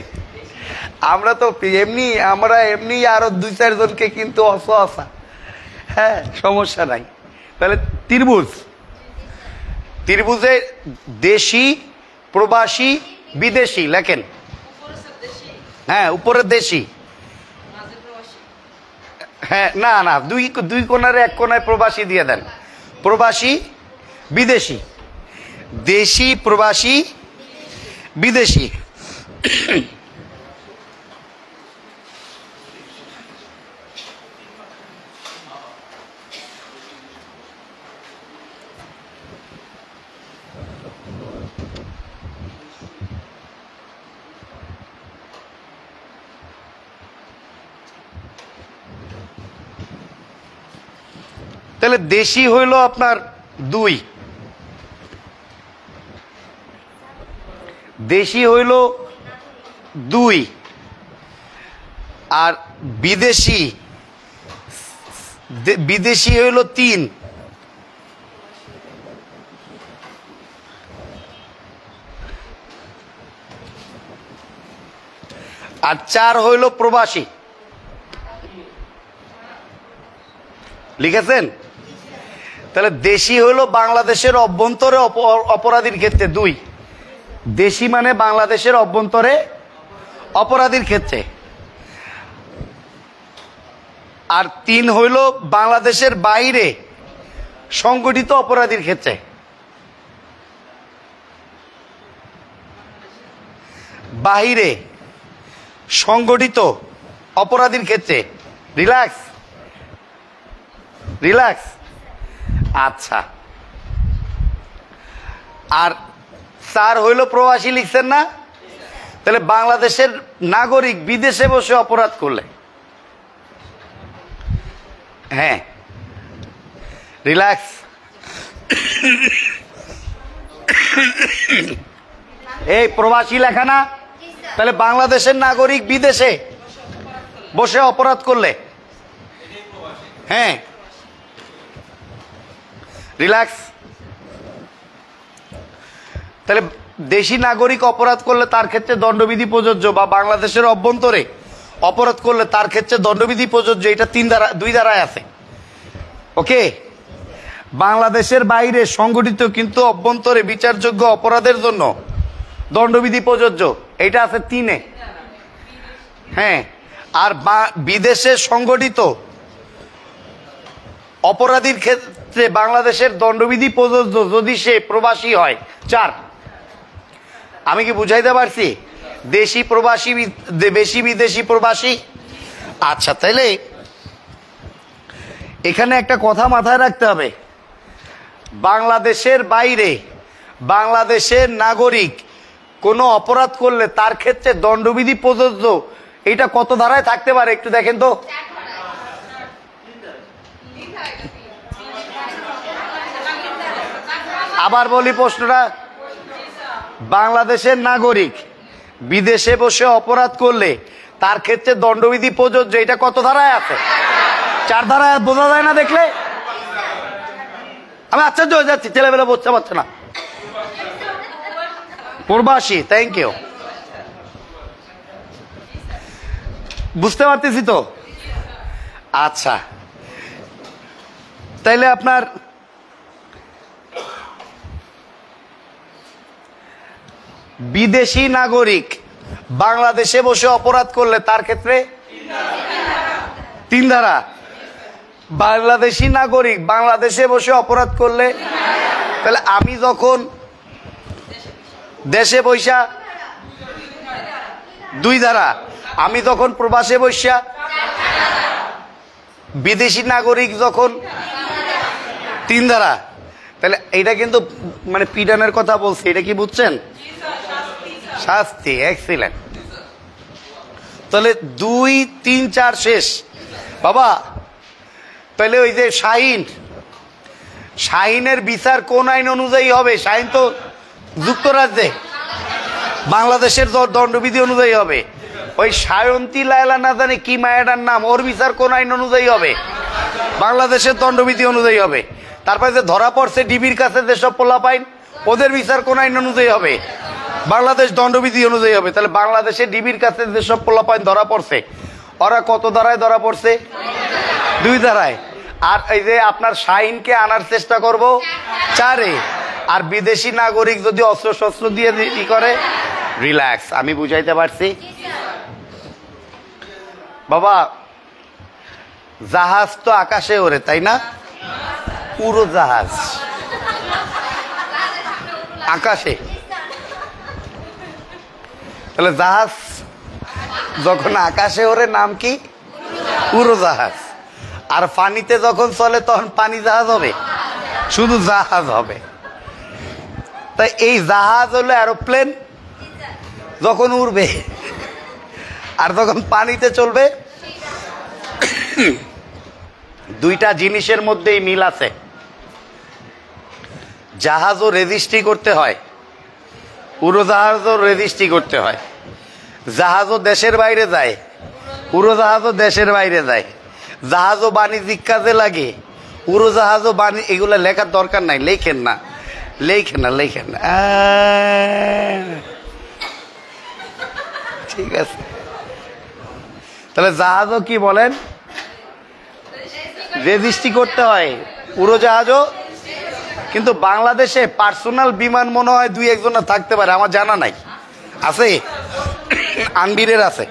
আমরা তো এমনি, আমরা এমনি আরও দুই চারজনকে কিন্তু অস হ্যাঁ সমস্যা নাই। তাহলে ত্রিভুজ। ত্রিভুজে দেশি, প্রবাসী, বিদেশি, লেখেন। হ্যাঁ উপরে দেশি। হ্যাঁ না না, দুই দুই কোণার এক কোনায় প্রবাসী দিয়ে দেন। প্রবাসী, বিদেশি। দেশি, প্রবাসী, বিদেশি। তাহলে দেশি হইল আপনার দুই। দেশি হইল দুই। আর বিদেশি বিদেশি হইল তিন। আর চার হইল প্রবাসী। লিখেছেন? তাহলে দেশি হইল বাংলাদেশের অভ্যন্তরে অপ- অপরাধীর ক্ষেত্রে দুই। দেশি মানে বাংলাদেশের অভ্যন্তরে অপরাধীর ক্ষেত্রে। আর তিন হইল বাংলাদেশের বাইরে সংগঠিত অপরাধীর ক্ষেত্রে। বাহিরে সংগঠিত অপরাধীর ক্ষেত্রে। রিল্যাক্স। রিল্যাক্স। আচ্ছা। আর স্যার হইল প্রবাসী লিখছেন না? তাহলে বাংলাদেশের নাগরিক বিদেশে বসে অপরাধ করলে। হ্যাঁ। রিল্যাক্স। এই প্রবাসী লেখা না? তাহলে বাংলাদেশের নাগরিক বিদেশে বসে অপরাধ করলে। হ্যাঁ। রিল্যাক্স তাহলে দেশি নাগরিক অপরাধ করলে তার ক্ষেত্রে দণ্ডবিধি প্রযোজ্য বা বাংলাদেশের অভ্যন্তরে অপরাধ করলে তার ক্ষেত্রে দণ্ডবিধি প্রযোজ্য, এটা তিন দ্বারা দুই দ্বারায় আছে। ওকে? বাংলাদেশের বাইরে সংগঠিত কিন্তু অভ্যন্তরে বিচারযোগ্য অপরাধের জন্য দণ্ডবিধি প্রযোজ্য, এটা আছে তিনে। হ্যাঁ আর বিদেশে সংগঠিত অপরাধীর ক্ষেত্রে বাংলাদেশের দণ্ডবিধি প্রযোজ্য যদি সে প্রবাসী হয়। চার, আমি কি বুঝাইতে পারছি? দেশি প্রবাসী বেশি বিদেশি প্রবাসী? আচ্ছা তাইলে এখানে একটা কথা মাথায় রাখতে হবে। বাংলাদেশের বাইরে বাংলাদেশের নাগরিক কোনো অপরাধ করলে তার ক্ষেত্রে দণ্ডবিধি প্রযোজ্য, এটা কত ধারায় থাকতে পারে একটু দেখেন তো। আবার বলি প্রশ্নটা। বাংলাদেশের নাগরিক বিদেশে বসে অপরাধ করলে তার ক্ষেত্রে দণ্ডবিধি প্রযোজ্য, এটা কত ধারায় আছে? চার ধারায় বোঝা যায় না দেখলে? আমি আশ্চর্য হয়ে যাচ্ছি, ছেলেবেলা বুঝতে পারছে না। প্রবাসী থ্যাংক ইউ বুঝতে পারতেছি তো? আচ্ছা। তাইলে আপনার বিদেশি নাগরিক বাংলাদেশে বসে অপরাধ করলে তার ক্ষেত্রে? তিন ধারা। বাংলাদেশি নাগরিক বাংলাদেশে বসে অপরাধ করলে? তাহলে আমি যখন দেশে বৈশা দুই ধারা। আমি তখন প্রবাসে বৈশা বিদেশি নাগরিক যখন, তিন ধারা। তাহলে এটা কিন্তু মানে পিডানের কথা বলছি, এটা কি বুঝছেন? শাস্তি এক্সিলেন্ট তাহলে দুই, তিন, চার, শেষ। বাবা, তাহলে ওই যে শাহিন, শাহিনের বিচার কোন আইন অনুযায়ী হবে? শাহিন তো যুক্তরাজ্যে। বাংলাদেশের দণ্ডবিধি অনুযায়ী হবে। ওই সায়ন্তী, লায়লা না জানে কি মায়েরার নাম, ওর বিচার কোন আইন অনুযায়ী হবে? বাংলাদেশের দণ্ডবিধি অনুযায়ী হবে। তারপরে যে ধরা পড়ছে, ডিবির কাছে যেসব পোলা পাইন ওদের বিচার কোন আইন অনুযায়ী হবে? বাংলাদেশ দণ্ডবিধি অনুযায়ী হবে। তাহলে বাংলাদেশে ডিবির কাছে যেসব পোলা পাইন ধরা পড়ছে, ওরা কত ধারায় ধরা পড়ছে? দুই ধারায়। আর এই যে আপনার শাহিনকে আনার চেষ্টা করব, চারে। আর বিদেশি নাগরিক যদি অস্ত্র শস্ত্র দিয়ে ই করে, রিল্যাক্স, আমি বুঝাইতে পারছি। বাবা, জাহাজ তো আকাশে ওরে তাই না? পুরো জাহাজ। আকাশে। তাহলে জাহাজ যখন আকাশে ওরে নাম কি? পুরো জাহাজ আর পানিতে যখন চলে তখন পানি জাহাজ হবে? শুধু জাহাজ হবে। তাই এই জাহাজ হলো অ্যারোপ্লেন। যখন উড়বে, আর যখন পানিতে চলবে, দুইটা জিনিসের মধ্যেই মিল আছে। জাহাজও রেজিস্ট্রি করতে হয়। উড়োজাহাজও রেজিস্ট্রি করতে হয়। জাহাজও দেশের বাইরে যায়। উড়োজাহাজও দেশের বাইরে যায়। জাহাজও বাণিজ্যিক কাজে লাগে। উড়োজাহাজও বাণী এগুলো লেখার দরকার নাই। লেখেন না। লেখেন না লেখেন না। ঠিক আছে। তাহলে জাহাজও কি বলেন? রেজিস্ট্রি করতে হয়। উড়োজাহাজও কিন্তু বাংলাদেশে পার্সোনাল বিমান মনে হয় দুই একজনের থাকতে পারে, আমার জানা নাই। আছে? আনবিরের আছে।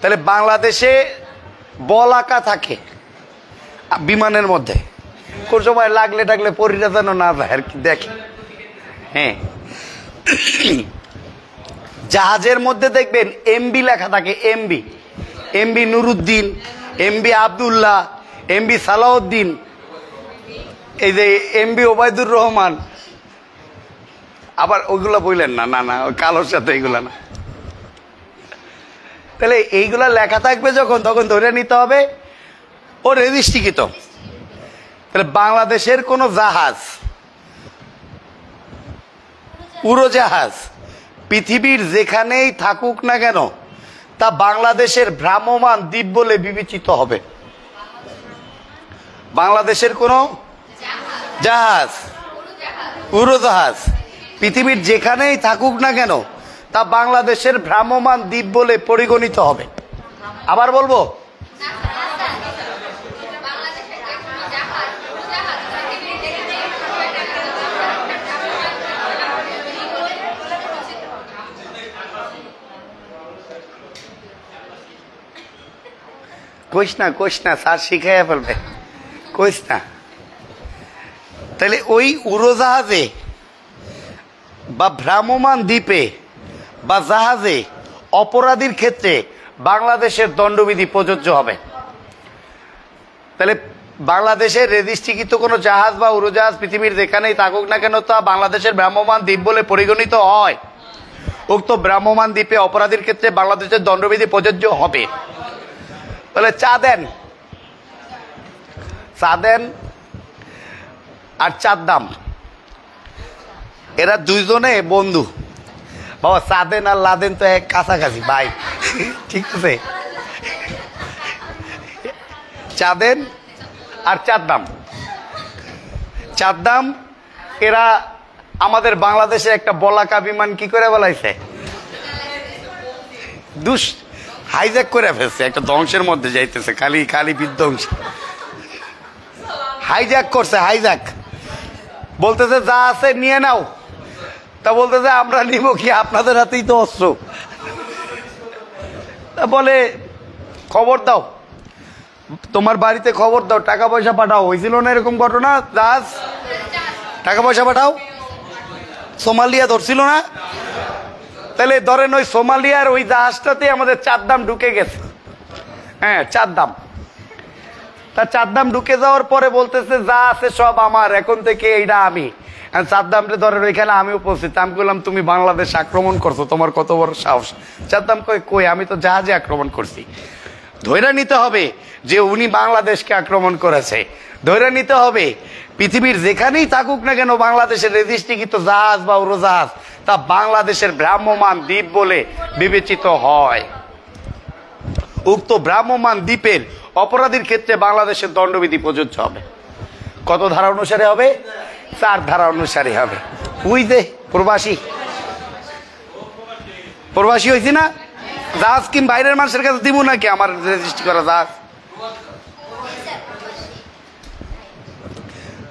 তাহলে বাংলাদেশে বল আঁকা থাকে বিমানের মধ্যে। কোন সময় লাগলে টাগলে পরিটা যেন না যায় আর কি, দেখে। হ্যাঁ। জাহাজের মধ্যে দেখবেন এমবি লেখা থাকে, MB. MB Nuruddin, MB Abdullah, MB Salauddin এই যে এমবি ওবায়দুর রহমান, আবার ওইগুলা বললেন না না না ওই কালোর সাথে এইগুলা না। তাহলে এইগুলা লেখা থাকবে যখন, তখন ধরে নিতে হবে, ও রেজিস্ট্রিকৃত। তাহলে বাংলাদেশের কোনো জাহাজ, উড়োজাহাজ, পৃথিবীর যেখানেই থাকুক না কেন, তা বাংলাদেশের ভ্রাম্যমান দ্বীপ বলে বিবেচিত হবে। বাংলাদেশের কোনো জাহাজ। উড়োজাহাজ পৃথিবীর যেখানেই থাকুক না কেন, তা বাংলাদেশের ভ্রাম্যমান দ্বীপ বলে পরিগণিত হবে। আবার বলব? কইস না কইস না, স্যার শিখাইয়া ফেলবে। কইস না। তাহলে ওই উড়োজাহাজে বা ভ্রাম্যমান দ্বীপে বা জাহাজে অপরাধীর ক্ষেত্রে বাংলাদেশের দণ্ডবিধি প্রযোজ্য হবে। তাহলে বাংলাদেশের রেজিস্ট্রিকৃত কোনো জাহাজ বা উড়োজাহাজ পৃথিবীর যেখানেই থাকুক না কেন তা বাংলাদেশের ভ্রাম্যমান দ্বীপ বলে পরিগণিত হয়। উক্ত ভ্রাম্যমান দ্বীপে অপরাধীর ক্ষেত্রে বাংলাদেশের দণ্ডবিধি প্রযোজ্য হবে। তাহলে চা দেন। চা দেন। আর চার দাম। এরা দুইজনে বন্ধু। বাবা সাদেন আর লাদেন তো এক কাছাকাছি, ভাই। ঠিক আছে? চাঁদেন আর চাঁদদাম চাঁদদাম এরা আমাদের বাংলাদেশে একটা বলাকা বিমান কি করে বলাইছে? দুষ হাইজ্যাক করে ফেলছে, একটা ধ্বংসের মধ্যে যাইতেছে, খালি খালি বিধ্বংস। হাইজ্যাক করছে হাইজ্যাক বলতেছে, যা আছে নিয়ে নাও। তা বলতেছে, আমরা নিব কি? আপনাদের হাতেই তো অস্ত্র। বলে, খবর দাও। তোমার বাড়িতে খবর দাও। টাকা পয়সা পাঠাও। হয়েছিল না এরকম ঘটনা? দাস, টাকা পয়সা পাঠাও। সোমালিয়া ধরছিল না? তাহলে ধরেন ওই সোমালিয়ার ওই জাহাজটাতে আমাদের চার দাম ঢুকে গেছে। হ্যাঁ চার দাম। তা চার দাম ঢুকে যাওয়ার পরে বলতেছে, যা আছে সব আমার, এখন থেকে এইটা আমি। আর চার দামটা ধরেন ওইখানে আমি উপস্থিত আমি বললাম তুমি বাংলাদেশ আক্রমণ করছ, তোমার কত বড় সাহস? চার দাম কই কই আমি তো জাহাজে আক্রমণ করছি। ধৈর্য নিতে হবে যে উনি বাংলাদেশকে আক্রমণ করেছে। ধৈর্য নিতে হবে, পৃথিবীর যেখানেই থাকুক না কেন, বাংলাদেশের রেজিস্ট্রিকৃত জাহাজ বা উড়োজাহাজ? তা বাংলাদেশের ভ্রাম্যমান দ্বীপ বলে বিবেচিত হয়। উক্ত ভ্রাম্যমান দ্বীপের অপরাধীর ক্ষেত্রে বাংলাদেশের দণ্ডবিধি প্রযোজ্য হবে। কত ধারা অনুসারে হবে? চার ধারা অনুসারে হবে। দে প্রবাসী। প্রবাসী হয়েছি না? জাহাজ কি বাইরের মানুষের কাছে দিব নাকি আমার রেজিস্ট্রি করা জাহাজ?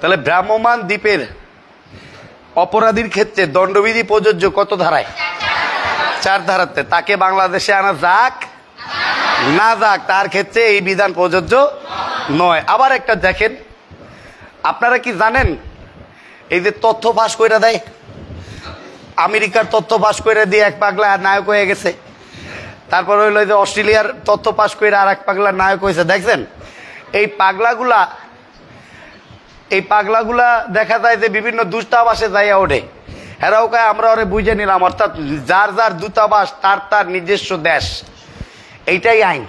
তাহলে ভ্রাম্যমান দ্বীপের অপরাধীর ক্ষেত্রে দণ্ডবিধি প্রযোজ্য কত ধারায়? চার ধারাতে। তাকে বাংলাদেশে আনা যাক। না যাক, তার ক্ষেত্রে এই বিধান প্রযোজ্য নয়। আবার একটা দেখেন, আপনারা কি জানেন, এই যে তথ্য ফাঁস করে দেয়, আমেরিকার তথ্য ফাঁস করে দিয়ে এক পাগলা নায়ক হয়ে গেছে। তারপর হইল যে অস্ট্রেলিয়ার তথ্য পাস করে আর এক পাগলা নায়ক হয়েছে। দেখছেন, এই পাগলাগুলা এই পাগলাগুলা দেখা যায় যে বিভিন্ন দূতাবাসে যাইয়া ওঠে। হেরাও কয়, আমরা ওরে বুঝে নিলাম, অর্থাৎ যার যার দূতাবাস, তার তার নিজস্ব দেশ। এইটাই আইন।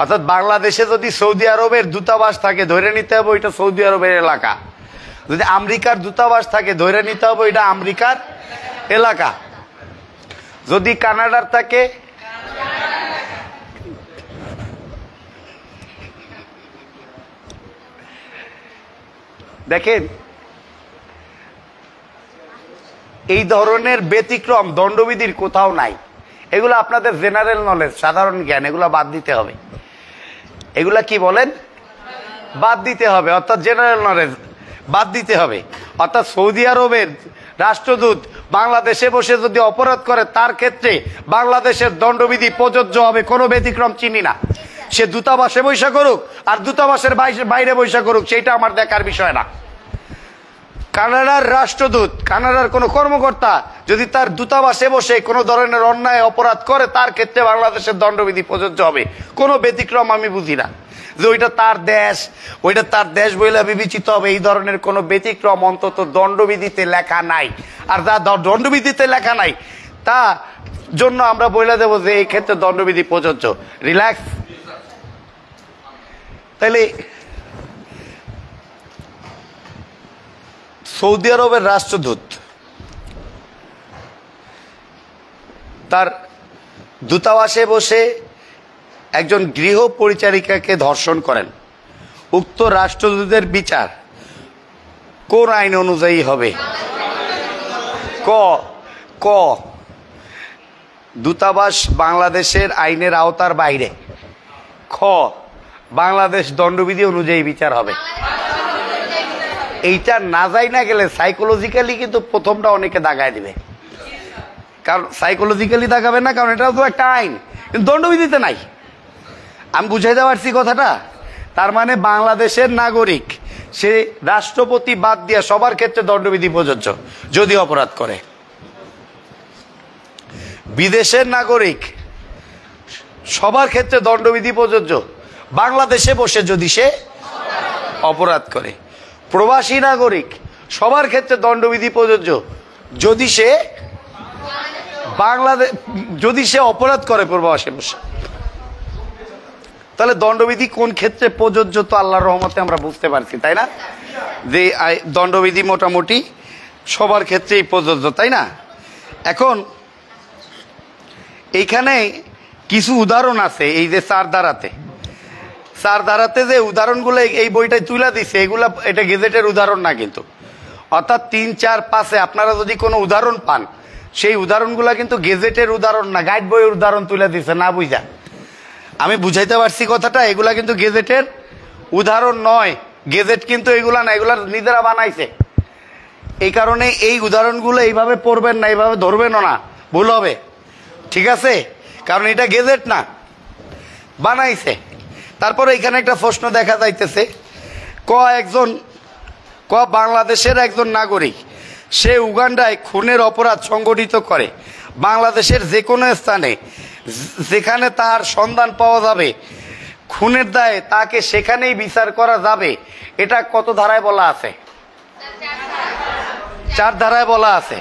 অর্থাৎ বাংলাদেশে যদি সৌদি আরবের দূতাবাস থাকে, ধরে নিতে হবে ওইটা সৌদি আরবের এলাকা। যদি আমেরিকার দূতাবাস থাকে, ধরে নিতে হবে ওইটা আমেরিকার এলাকা। যদি কানাডার থাকে, দেখেন, এই ধরনের ব্যতিক্রম দণ্ডবিধির কোথাও নাই। এগুলো আপনাদের জেনারেল নলেজ সাধারণ জ্ঞান, এগুলো বাদ দিতে হবে। এগুলা কি বলেন? বাদ দিতে হবে, অর্থাৎ জেনারেল নলেজ বাদ দিতে হবে। অর্থাৎ সৌদি আরবের রাষ্ট্রদূত বাংলাদেশে বসে যদি অপরাধ করে, তার ক্ষেত্রে বাংলাদেশের দণ্ডবিধি প্রযোজ্য হবে, কোনো ব্যতিক্রম চিনি না। সে দূতাবাসে বৈশা করুক, আর দূতাবাসের বাইরে- বৈশা করুক, সেটা আমার দেখার বিষয় না। কানাডার রাষ্ট্রদূত, কানাডার কোনো কর্মকর্তা যদি তার দূতাবাসে বসে কোনো ধরনের অন্যায়, অপরাধ করে, তার ক্ষেত্রে বাংলাদেশের দণ্ডবিধি প্রযোজ্য হবে। কোনো ব্যতিক্রম আমি বুঝি না। যে ওইটা তার দেশ, ওইটা তার দেশ বলে বিবেচিত হবে। এই ধরনের কোনো ব্যতিক্রম অন্তত দণ্ডবিধিতে লেখা নাই। আর যা দণ্ডবিধিতে লেখা নাই, তা জন্য আমরা বলে দেবো যে এই ক্ষেত্রে দণ্ডবিধি প্রযোজ্য। রিল্যাক্স তাহলে সৌদি আরবের রাষ্ট্রদূত, তার দূতাবাসে বসে একজন গৃহ পরিচারিকাকে ধর্ষণ করেন। উক্ত রাষ্ট্রদূতের বিচার কোন আইন অনুযায়ী হবে? ক ক, দূতাবাস বাংলাদেশের আইনের আওতার বাইরে। খ, বাংলাদেশ দণ্ডবিধি অনুযায়ী বিচার হবে। এইটা না যাই না গেলে সাইকোলজিক্যালি কিন্তু প্রথমটা অনেকে দাগায় দিবে। কারণ সাইকোলজিক্যালি দাগাবে না, কারণ এটাও তো একটা আইন। কিন্তু দণ্ডবিধিতে নাই। আমি বুঝাইতে পারছি কথাটা। তার মানে বাংলাদেশের নাগরিক, সে রাষ্ট্রপতি বাদ দিয়ে সবার ক্ষেত্রে দণ্ডবিধি প্রযোজ্য, যদি অপরাধ করে। বিদেশের নাগরিক, সবার ক্ষেত্রে দণ্ডবিধি প্রযোজ্য। বাংলাদেশে বসে যদি সে অপরাধ করে। প্রবাসী নাগরিক, সবার ক্ষেত্রে দণ্ডবিধি প্রযোজ্য। যদি সে বাংলাদেশ যদি সে অপরাধ করে প্রবাসে বসে তাহলে দণ্ডবিধি কোন ক্ষেত্রে প্রযোজ্য তো আল্লাহর রহমতে আমরা বুঝতে পারছি, তাই না? যে দণ্ডবিধি মোটামুটি সবার ক্ষেত্রেই প্রযোজ্য, তাই না? এখন, এইখানে কিছু উদাহরণ আছে এই যে চার দ্বারাতে। চার দ্বারাতে যে উদাহরণগুলো এই বইটায় তুলে দিছে, এগুলা এটা গেজেটের উদাহরণ না কিন্তু। অর্থাৎ তিন, চার, পাঁচে আপনারা যদি কোনো উদাহরণ পান, সেই উদাহরণগুলো কিন্তু গেজেটের উদাহরণ না, গাইড বইয়ের উদাহরণ তুলে দিছে, না বুঝা। আমি বুঝাইতে পারছি কথাটা, এগুলা কিন্তু গেজেটের উদাহরণ নয়। গেজেট কিন্তু এগুলা না, এগুলা নিজেরা বানাইছে। এই কারণে এই উদাহরণগুলো এইভাবে পড়বেন না, এইভাবে ধরবেনও না। ভুল হবে। ঠিক আছে? কারণ এটা গেজেট না। বানাইছে। তারপরে এখানে একটা প্রশ্ন দেখা যাইতেছে ক একজন ক বাংলাদেশের একজন নাগরিক, সে উগান্ডায় খুনের অপরাধ সংগঠিত করে, বাংলাদেশের যে কোনো স্থানে, যেখানে তার সন্ধান পাওয়া যাবে, খুনের দায়ে তাকে সেখানেই বিচার করা যাবে, এটা কত ধারায় বলা আছে? চার ধারায় বলা আছে।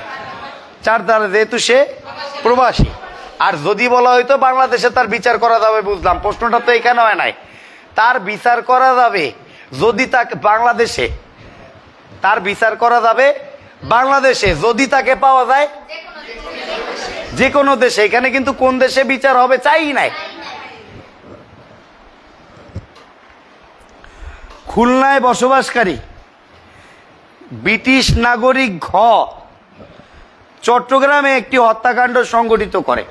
চার ধারা যেহেতু সে প্রবাসী, আর যদি বলা হয়তো বাংলাদেশে তার বিচার করা যাবে বুঝলাম, প্রশ্নটা তো এখানে হয় নাই। তার বিচার করা যাবে যদি তাকে বাংলাদেশে, তার বিচার করা যাবে বাংলাদেশে যদি তাকে পাওয়া যায় যে কোনো দেশে। এখানে কিন্তু কোন দেশে বিচার হবে চাই নাই। খুলনায় বসবাসকারী ব্রিটিশ নাগরিক ঘ চট্টগ্রামে একটি হত্যাকাণ্ড সংগঠিত করে।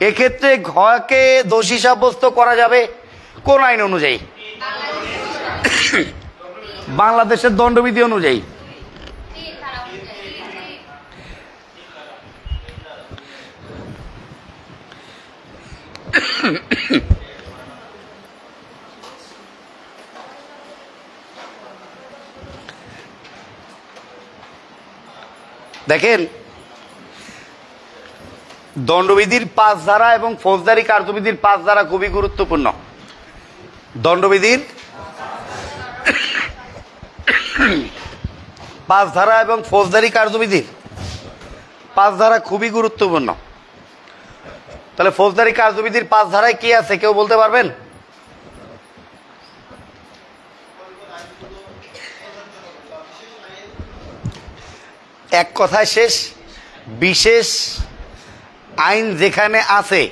এক্ষেত্রে ঘকে দোষী সাব্যস্ত করা যাবে কোন আইন অনুযায়ী বাংলাদেশের দণ্ডবিধি অনুযায়ী। দেখেন দণ্ডবিধির পাঁচ ধারা এবং ফৌজদারি কার্যবিধির পাঁচ ধারা খুবই গুরুত্বপূর্ণ। দণ্ডবিধির পাঁচ ধারা এবং ফৌজদারি কার্যবিধির পাঁচ ধারা খুবই গুরুত্বপূর্ণ। তাহলে ফৌজদারি কার্যবিধির পাঁচ ধারায় কি আছে, কেউ বলতে পারবেন? এক কথায় শেষ, বিশেষ আইন যেখানে আছে,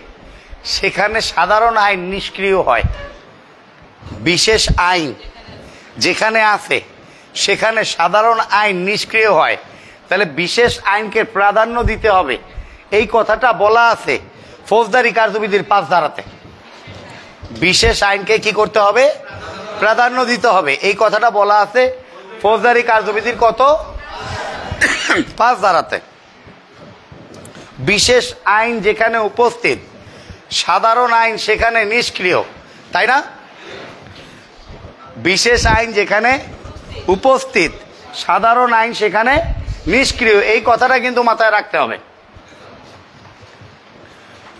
সেখানে সাধারণ আইন নিষ্ক্রিয় হয়। বিশেষ আইন যেখানে আছে, সেখানে সাধারণ আইন নিষ্ক্রিয় হয়। তাহলে বিশেষ আইনকে প্রাধান্য দিতে হবে। এই কথাটা বলা আছে ফৌজদারি কার্যবিধির পাঁচ ধারাতে। বিশেষ আইনকে কি করতে হবে? প্রাধান্য দিতে হবে। এই কথাটা বলা আছে ফৌজদারি কার্যবিধির কত? পাঁচ ধারাতে। বিশেষ আইন যেখানে উপস্থিত, সাধারণ আইন সেখানে নিষ্ক্রিয়, তাই না? বিশেষ আইন যেখানে উপস্থিত, সাধারণ আইন সেখানে নিষ্ক্রিয়, এই কথাটা কিন্তু মাথায় রাখতে হবে।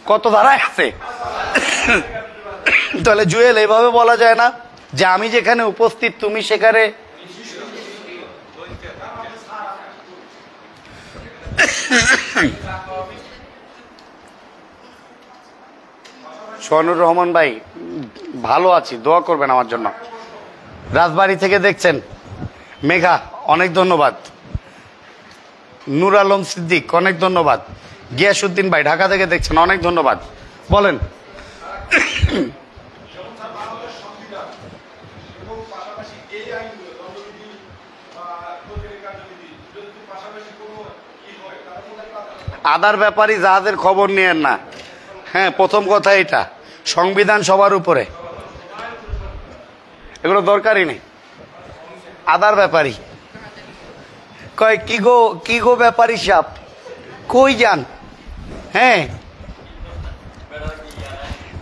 কত ধারায় আছে? তাহলে জুয়েল এইভাবে বলা যায় না যে আমি যেখানে উপস্থিত, তুমি সেখানে <coughs> সোহানুর রহমান ভাই, ভালো আছি, দোয়া করবেন আমার জন্য। রাজবাড়ি থেকে দেখছেন মেঘা, অনেক ধন্যবাদ। নুর আলম সিদ্দিক, অনেক ধন্যবাদ। গিয়াসুদ্দিন ভাই, ঢাকা থেকে দেখছেন, অনেক ধন্যবাদ। বলেন। <coughs> আদার ব্যাপারই জাহাজের খবর নিয়েন না। হ্যাঁ প্রথম কথা এটা, সংবিধান সবার উপরে। এগুলো দরকারই নেই। আদার ব্যাপারই। কয়, কি গো কি গো ব্যাপারী সাপ? কই যান? হ্যাঁ।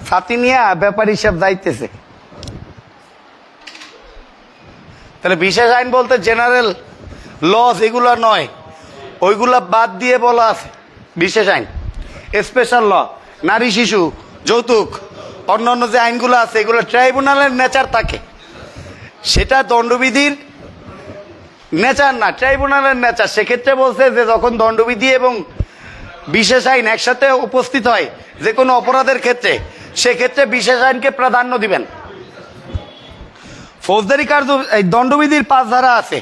সাথী নিয়ে ব্যাপারী সাপ যাইতেছে। তাহলে বিশেষ আইন বলতে জেনারেল লস এগুলো নয়, ওইগুলা বাদ দিয়ে বলা আছে। বিশেষ আইন। স্পেশাল ল নারী, শিশু, যৌতুক অন্যান্য যে আইনগুলো আছে, এগুলো ট্রাইব্যুনালের নেচার থাকে। সেটা দণ্ডবিধির নেচার না ট্রাইব্যুনালের নেচার সেক্ষেত্রে বলছে যে যখন দণ্ডবিধি এবং বিশেষ আইন একসাথে উপস্থিত হয়, যে কোনো অপরাধের ক্ষেত্রে, সেক্ষেত্রে বিশেষ আইনকে প্রাধান্য দিবেন। ফৌজদারি কার্য, এই দণ্ডবিধির পাঁচ ধারা আছে।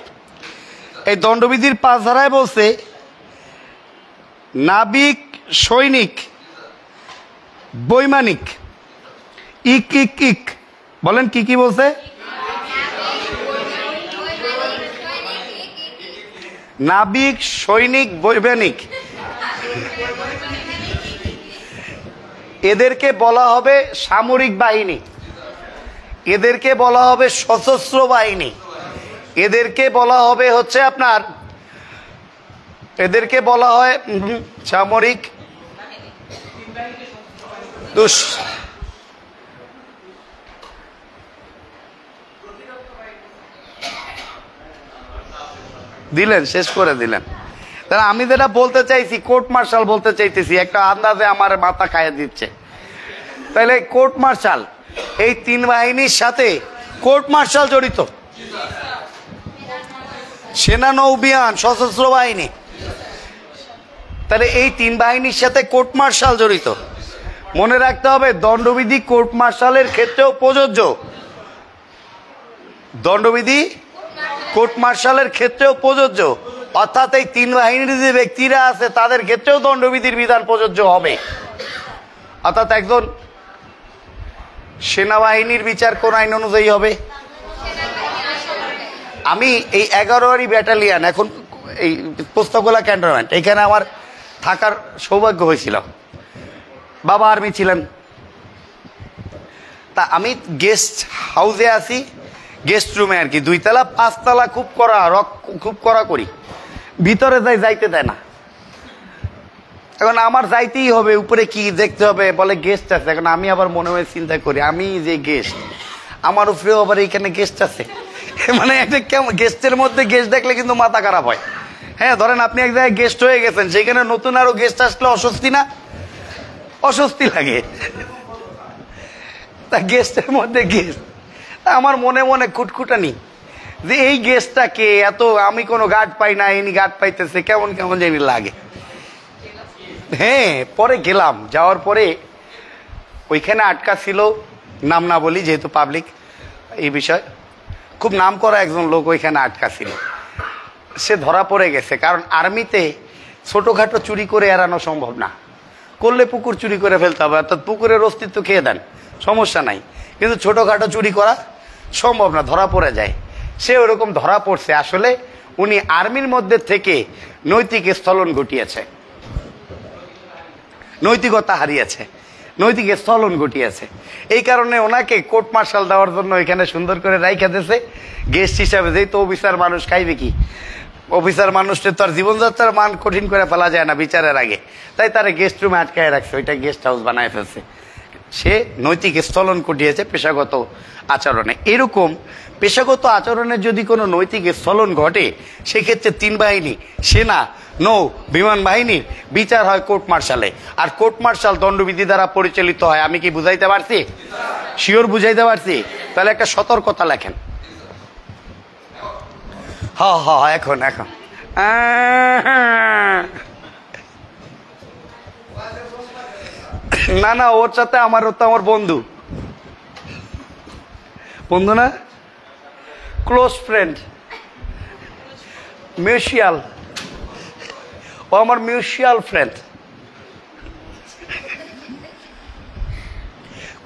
এই দণ্ডবিধির পাঁচ ধারায় বলছে নাবিক, সৈনিক, বৈমানিক ইক ইক ইক বলেন কি কি বলছে? নাবিক, সৈনিক, বৈমানিক। এদেরকে বলা হবে সামরিক বাহিনী। এদেরকে বলা হবে সশস্ত্র বাহিনী। এদেরকে বলা হবে হচ্ছে আপনার এদেরকে বলা হয় সামরিক দিলেন, শেষ করে দিলেন। তাহলে আমি যেটা বলতে চাইছি, কোর্ট মার্শাল বলতে চাইতেছি, একটা আন্দাজে আমার মাথা খাইয়ে দিচ্ছে। তাহলে কোর্ট মার্শাল, এই তিন বাহিনীর সাথে কোর্ট মার্শাল জড়িত? সেনা নৌবিয়ান সশস্ত্র বাহিনী। তাহলে এই তিন বাহিনীর সাথে কোর্ট মার্শাল জড়িত। মনে রাখতে হবে, দণ্ডবিধি কোর্ট মার্শালের ক্ষেত্রেও প্রযোজ্য। দণ্ডবিধি কোর্ট মার্শালের ক্ষেত্রেও প্রযোজ্য। অর্থাৎ এই তিন বাহিনীর যে ব্যক্তিরা আছে, তাদের ক্ষেত্রেও দণ্ডবিধির বিধান প্রযোজ্য হবে। অর্থাৎ একজন সেনাবাহিনীর বিচার কোন আইন অনুযায়ী হবে? আমি এই এগারোয়ারি ব্যাটালিয়ান, এখন এই পুস্তকগুলা ক্যান্টনমেন্ট, এখানে আমার থাকার সৌভাগ্য হয়েছিল। বাবা আর্মি ছিলেন। তা আমি গেস্ট হাউসে আছি, গেস্ট রুমে আর কি। দুইতলা, পাঁচতলা খুব করা, রক, খুব করা করি। ভিতরে যাই, যাইতে দেয় না। এখন আমার যাইতেই হবে, উপরে কি দেখতে হবে, বলে গেস্ট আছে। এখন আমি আবার মনে মনে চিন্তা করি, আমি যে গেস্ট, আমার উপরেও আবার এইখানে গেস্ট আছে। <laughs> মানে একটা কেমন, গেস্টের মধ্যে গেস্ট দেখলে কিন্তু মাথা খারাপ হয়। হ্যাঁ ধরেন আপনি এক জায়গায় গেস্ট হয়ে গেছেন, সেখানে নতুন আরও গেস্ট আসলে অস্বস্তি না? অস্বস্তি লাগে। তা গেস্টের মধ্যে গেস্ট আমার মনে মনে খুটখুটানি। যে এই গেস্টটা কে এত আমি কোনো গার্ড পাই না এনি গার্ড পাইতেছে, কেমন কেমন জানি লাগে। হ্যাঁ পরে গেলাম, যাওয়ার পরে ওইখানে আটকা ছিল, নাম না বলি যেহেতু পাবলিক এই বিষয়। খুব নাম করা একজন লোক ওইখানে আটকা ছিল। সে ধরা পড়ে গেছে। কারণ আর্মিতে ছোটোখাটো চুরি করে এড়ানো সম্ভব না। করলে পুকুর চুরি করে ফেলতে হবে, অর্থাৎ পুকুরের অস্তিত্ব খেয়ে দেন, সমস্যা নাই। কিন্তু ছোটোখাটো চুরি করা সম্ভব না, ধরা পড়ে যায়। সে ওরকম ধরা পড়ছে, আসলে উনি আর্মির মধ্যে থেকে নৈতিক স্থলন ঘটিয়েছে। নৈতিকতা হারিয়েছে, নৈতিক স্থলন ঘটিয়েছে। এই কারণে ওনাকে কোর্ট মার্শাল দেওয়ার জন্য এখানে সুন্দর করে রাইখা দিয়েছে। গেস্ট হিসাবে যেহেতু অফিসার মানুষ, খাইবে কি? অফিসার মানুষটা তো আর জীবনযাত্রার মান কঠিন করে ফেলা যায় না বিচারের আগে। তাই তারা গেস্ট রুমে আটকায় রাখছে, ওইটা গেস্ট হাউস বানায় ফেলছে। সে নৈতিক স্থলন ঘটিয়েছে পেশাগত আচরণে। এরকম পেশাগত আচরণের যদি কোনো নৈতিক স্থলন ঘটে, সেক্ষেত্রে তিন বাহিনী, সেনা, নৌ, বিমান বাহিনীর বিচার হয় কোর্ট মার্শালে আর কোর্ট মার্শাল দণ্ডবিধি দ্বারা পরিচালিত হয়, আমি কি বুঝাইতে পারছি? শিওর বুঝাইতে পারছি? তাহলে একটা সতর্কতা লেখেন। এখন এখন। না না, ওর সাথে আমার তো আমার বন্ধু। বন্ধু না? ক্লোজ ফ্রেন্ড মিউচুয়াল ও আমার মিউচুয়াল ফ্রেন্ড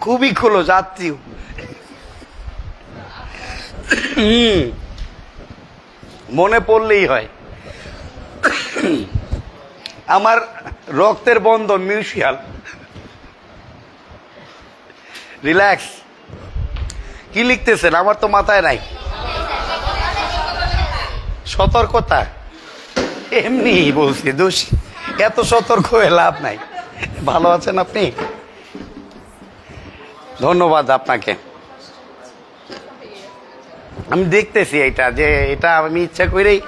খুবই ক্লোজ আত্মীয়। হুম। মনে পড়লেই হয়। আমার রক্তের বন্ধন মিউচুয়াল রিল্যাক্স। কি লিখতেছেন? আমার তো মাথায় নাই। সতর্কতা। এমনি বলছি, দোষ। এত সতর্ক হয়ে লাভ নাই। ভালো আছেন আপনি? ধন্যবাদ আপনাকে। আমি দেখতেছি এটা যে এটা আমি ইচ্ছা করেই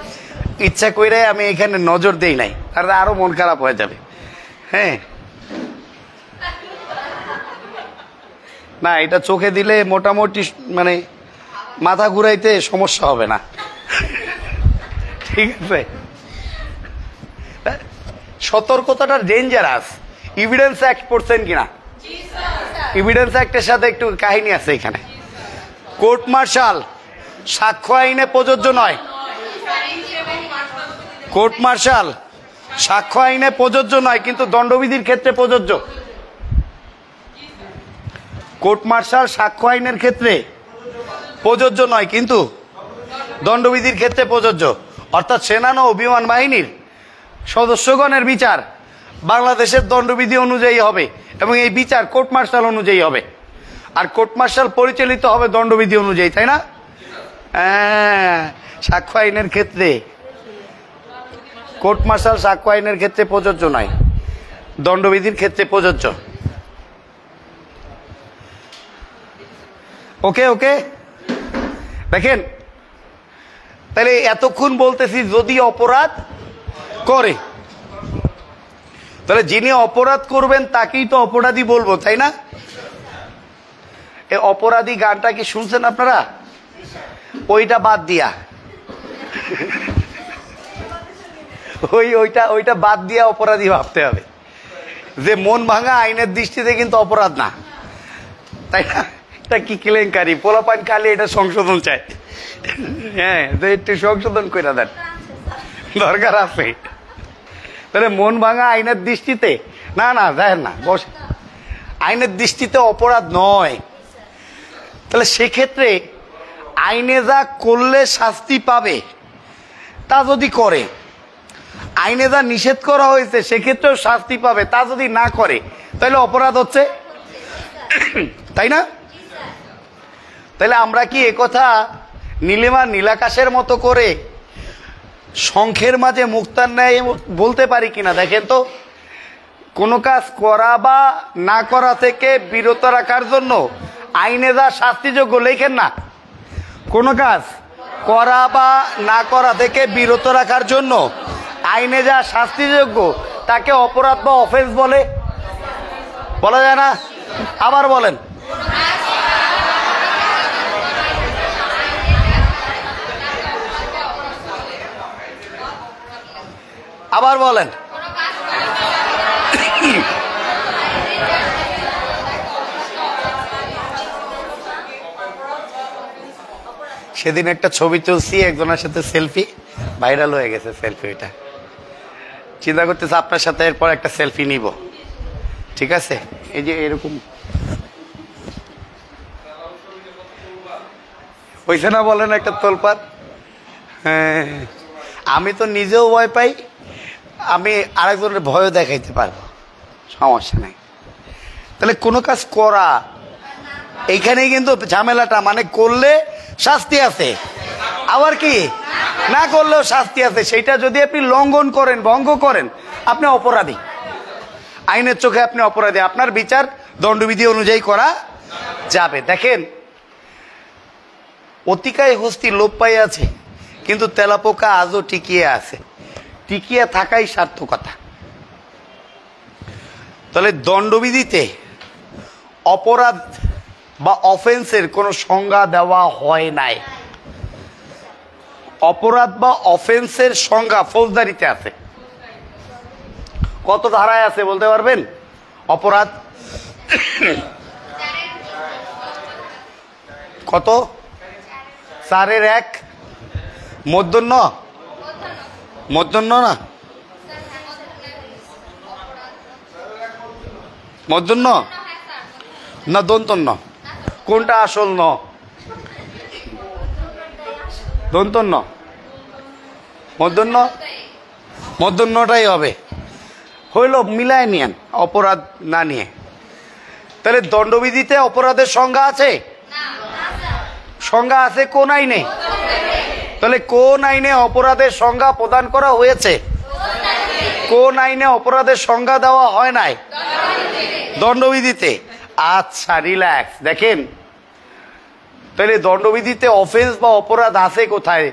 ইচ্ছা করে আমি এখানে নজর দেই নাই আর আরও মন খারাপ হয়ে যাবে। হ্যাঁ। না এটা চোখে দিলে মোটামুটি মানে মাথা ঘুরাইতে সমস্যা হবে না। ঠিক আছে? সতর্কতাটা ডেঞ্জারাস ইভিডেন্স অ্যাক্ট পড়ছেন কিনা? ইভিডেন্স অ্যাক্টের সাথে একটু কাহিনী আছে এখানে। কোর্ট মার্শাল সাক্ষ্য আইনে প্রযোজ্য নয়। কোর্ট মার্শাল, সাক্ষ্য আইনে প্রযোজ্য নয়, কিন্তু দণ্ডবিধির ক্ষেত্রে প্রযোজ্য। কোর্ট মার্শাল সাক্ষ্য আইনের ক্ষেত্রে প্রযোজ্য নয়, কিন্তু দণ্ডবিধির ক্ষেত্রে প্রযোজ্য। অর্থাৎ সেনা নৌ বিমান বাহিনীর সদস্যগণের বিচার বাংলাদেশের দণ্ডবিধি অনুযায়ী হবে এবং এই বিচার কোর্ট মার্শাল অনুযায়ী হবে। আর কোর্ট মার্শাল পরিচালিত হবে দণ্ডবিধি অনুযায়ী, তাই না? হ্যাঁ, সাক্ষ্য আইনের ক্ষেত্রে। কোর্ট মার্শাল সাক্ষ্য আইনের ক্ষেত্রে প্রযোজ্য নয়। দণ্ডবিধির ক্ষেত্রে প্রযোজ্য। ওকে ওকে। দেখেন তাহলে এতক্ষণ বলতেছি যদি অপরাধ করে তাহলে যিনি অপরাধ করবেন তাকেই তো অপরাধী বলব তাই না? এ অপরাধী গানটা কি শুনছেন আপনারা? ওইটা বাদ দিয়া। ওই, ওইটা ওইটা বাদ দিয়া অপরাধী ভাবতে হবে। যে মন ভাঙা, আইনের দৃষ্টিতে কিন্তু অপরাধ না। তাই না? এটা কি কেলেঙ্কারি? পোলাপান খালি এটা সংশোধন চায়। হ্যাঁ একটু সংশোধন করে দেন। দরকার আছে। তাহলে মন ভাঙা, আইনের দৃষ্টিতে? না না, দেখেন না বস আইনের দৃষ্টিতে অপরাধ নয়। তাহলে সেক্ষেত্রে আইনে যা করলে শাস্তি পাবে, তা যদি করে, আইনে যা নিষেধ করা হয়েছে, সেক্ষেত্রেও শাস্তি পাবে, তা যদি না করে, তাহলে অপরাধ হচ্ছে? তাই না? তাহলে আমরা কি একথা নীলিমা নীলাকাশের মতো করে শঙ্খের মাঝে মুক্তার ন্যায় বলতে পারি কিনা? দেখেন তো, কোনো কাজ করা বা না করা থেকে বিরত রাখার জন্য আইনে যা শাস্তিযোগ্য, লেখেন না। কোনো কাজ? করা বা না করা থেকে বিরত রাখার জন্য। আইনে যা শাস্তিযোগ্য, তাকে অপরাধ বা অফেন্স বলে। বলা যায় না? আবার বলেন। আবার বলেন। সেদিন একটা ছবি তুলছি, একজনের সাথে সেলফি ভাইরাল হয়ে গেছে সেলফি ওইটা। চিন্তা করতেছে আপনার সাথে এরপর একটা সেলফি নিব। ঠিক আছে? এই যে এরকম। হইছে না বলেন একটা তোলপাত হ্যাঁ। আমি তো নিজেও ভয় পাই, আমি আরেকজনের ভয়ও দেখাইতে পারব। সমস্যা নেই। তাহলে কোনো কাজ করা, এইখানেই কিন্তু ঝামেলাটা মানে করলে শাস্তি আছে। আবার কি? না করলেও শাস্তি আছে। সেটা যদি আপনি লঙ্ঘন করেন, ভঙ্গ করেন, আপনি অপরাধী। আইনের চোখে আপনি অপরাধী। আপনার বিচার দণ্ডবিধি অনুযায়ী করা যাবে। দেখেন, অতিকায় হস্তি লোপ পাইয়াছে কিন্তু তেলাপোকা আজও টিকিয়ে আছে। টিকিয়ে থাকাই সার্থকতা। তাহলে দণ্ডবিধিতে অপরাধ বা অফেন্সের কোনো সংজ্ঞা দেওয়া হয় নাই। অপরাধ বা অফেন্সের সংজ্ঞা ফৌজদারিতে আছে। কত ধারায় আছে বলতে পারবেন? অপরাধ কত? চারের এক মধ্যাহ্ন মধ্যাহ্ন না? মধ্যাহ্ন না, দন্তন্য। কোনটা আসল ন? দন্তন্য। মধ্যাহ্ন মধ্যাহ্নটাই হবে। হইল, মিলায় নিয়েন, অপরাধ না নিয়ে। তাহলে দণ্ডবিধিতে অপরাধের সংজ্ঞা আছে? সংজ্ঞা আছে কোন আইনে? তাহলে কোন আইনে অপরাধের সংজ্ঞা প্রদান করা হয়েছে? কোন আইনে অপরাধের সংজ্ঞা দেওয়া হয় নাই? দণ্ডবিধিতে। আচ্ছা রিল্যাক্স। দেখেন তাহলে দণ্ডবিধিতে অফেন্স বা অপরাধ আছে কোথায়?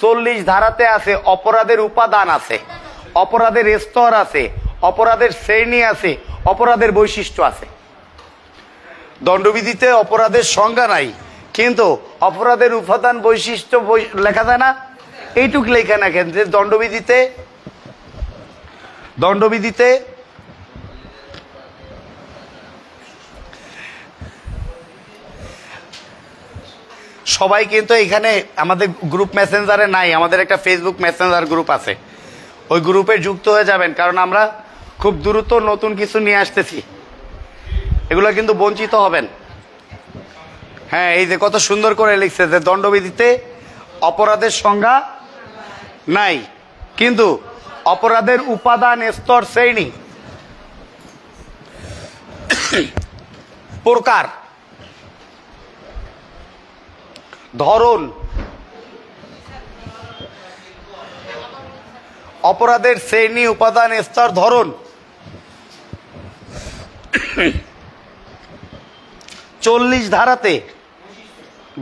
চল্লিশ ধারাতে আছে, অপরাধের উপাদান আছে, অপরাধের স্তর আছে, অপরাধের শ্রেণি আছে, অপরাধের বৈশিষ্ট্য আছে। দণ্ডবিধিতে অপরাধের সংজ্ঞা নাই, কিন্তু অপরাধের উপাদান বৈশিষ্ট্য লেখা যায় না? এইটুক লেখা না কেন? দণ্ডবিধিতে দণ্ডবিধিতে সবাই কিন্তু এখানে আমাদের গ্রুপ মেসেঞ্জারে নাই, আমাদের একটা ফেসবুক মেসেঞ্জার গ্রুপ আছে। ওই গ্রুপে যুক্ত হয়ে যাবেন, কারণ আমরা খুব দ্রুত নতুন কিছু নিয়ে আসতেছি। এগুলো কিন্তু বঞ্চিত হবেন। হ্যাঁ এই যে কত সুন্দর করে লিখছে যে দণ্ডবিধিতে অপরাধের সংজ্ঞা নাই, কিন্তু অপরাধের উপাদান স্তর শ্রেণি। প্রকার। ধরন। অপরাধের শ্রেণি, উপাদান, স্তর, ধরন। চল্লিশ ধারাতে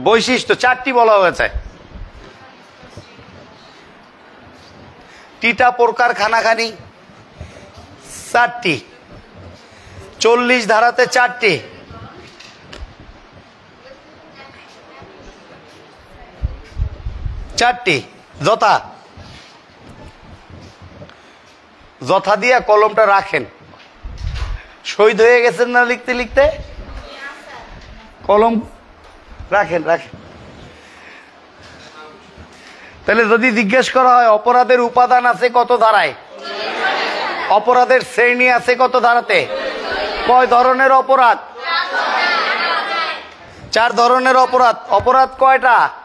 বৈশিষ্ট্য, চারটি বলা হয়েছে। টিটা প্রকার খানাখানি, চারটি। চল্লিশ ধারাতে চারটি। চারটি। যথা। যথা দিয়া কলমটা রাখেন। শহীদ হয়ে গেছেন না লিখতে লিখতে? কলম রাখেন রাখেন। তাহলে যদি জিজ্ঞেস করা হয়, অপরাধের উপাদান আছে কত ধারায়? অপরাধের শ্রেণি আছে কত ধারাতে? কয় ধরনের অপরাধ? চার ধরনের অপরাধ। অপরাধ কয়টা?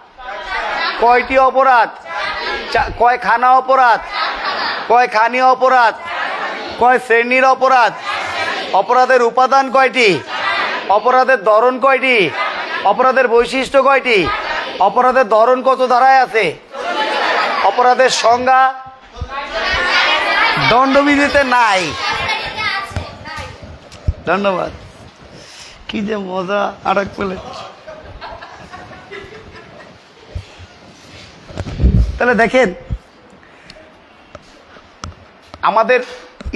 কয়টি অপরাধ? কয় খানা অপরাধ? কয় খানি অপরাধ? কয় শ্রেণির অপরাধ? অপরাধের উপাদান কয়টি? অপরাধের ধরন কয়টি? অপরাধের বৈশিষ্ট্য কয়টি? অপরাধের ধরন কত ধারায় আছে? অপরাধের সংজ্ঞা? দণ্ডবিধিতে নাই। ধন্যবাদ। কি যে মজা আরেক পেলে তাহলে দেখেন, আমাদের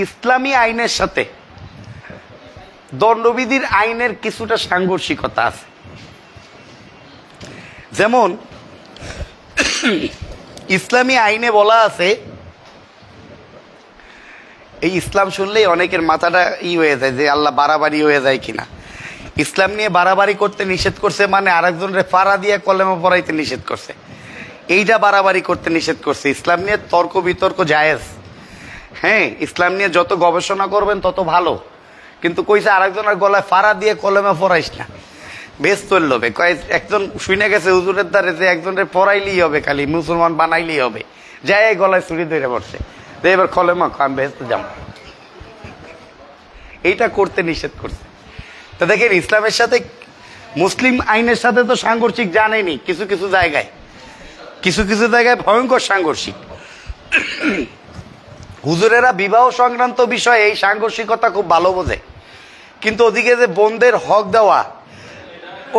ইসলামী আইনের সাথে দণ্ডবিধির আইনের কিছুটা সাংঘর্ষিকতা আছে। যেমন, ইসলামী আইনে বলা আছে, এই ইসলাম শুনলেই অনেকের মাথাটা ই হয়ে যায় যে আল্লাহ বাড়াবাড়ি হয়ে যায় কিনা। ইসলাম নিয়ে বাড়াবাড়ি করতে নিষেধ করছে মানে আরেকজনের ফাড়া দিয়ে কলেমা পড়াইতে নিষেধ করছে। এইটা বাড়াবাড়ি করতে নিষেধ করছে। ইসলাম নিয়ে তর্ক বিতর্ক জায়েজ। হ্যাঁ ইসলাম নিয়ে যত গবেষণা করবেন তত ভালো। কিন্তু কইছে আরেকজনের গলায় ফাড়া দিয়ে কলেমা পড়াইস না। বেশ কয়, একজন শুনে গেছে হুজুরের দ্বারে যে একজনের পড়াইলেই হবে খালি, মুসলমান বানাইলেই হবে। যাই গলায় ছুরি ধরে পড়ছে। যে এবার কলেমা খান বেহেস্ত যাম এইটা করতে নিষেধ করছে। তো দেখেন, ইসলামের সাথে, মুসলিম আইনের সাথে তো সাংঘর্ষিক জানেনি, কিছু কিছু জায়গায়। কিছু কিছু জায়গায় ভয়ঙ্কর সাংঘর্ষিক। হুজুরেরা বিবাহ সংক্রান্ত বিষয়ে এই সাংঘর্ষিকতা খুব ভালো বোঝে। কিন্তু ওদিকে যে বোনদের হক দেওয়া,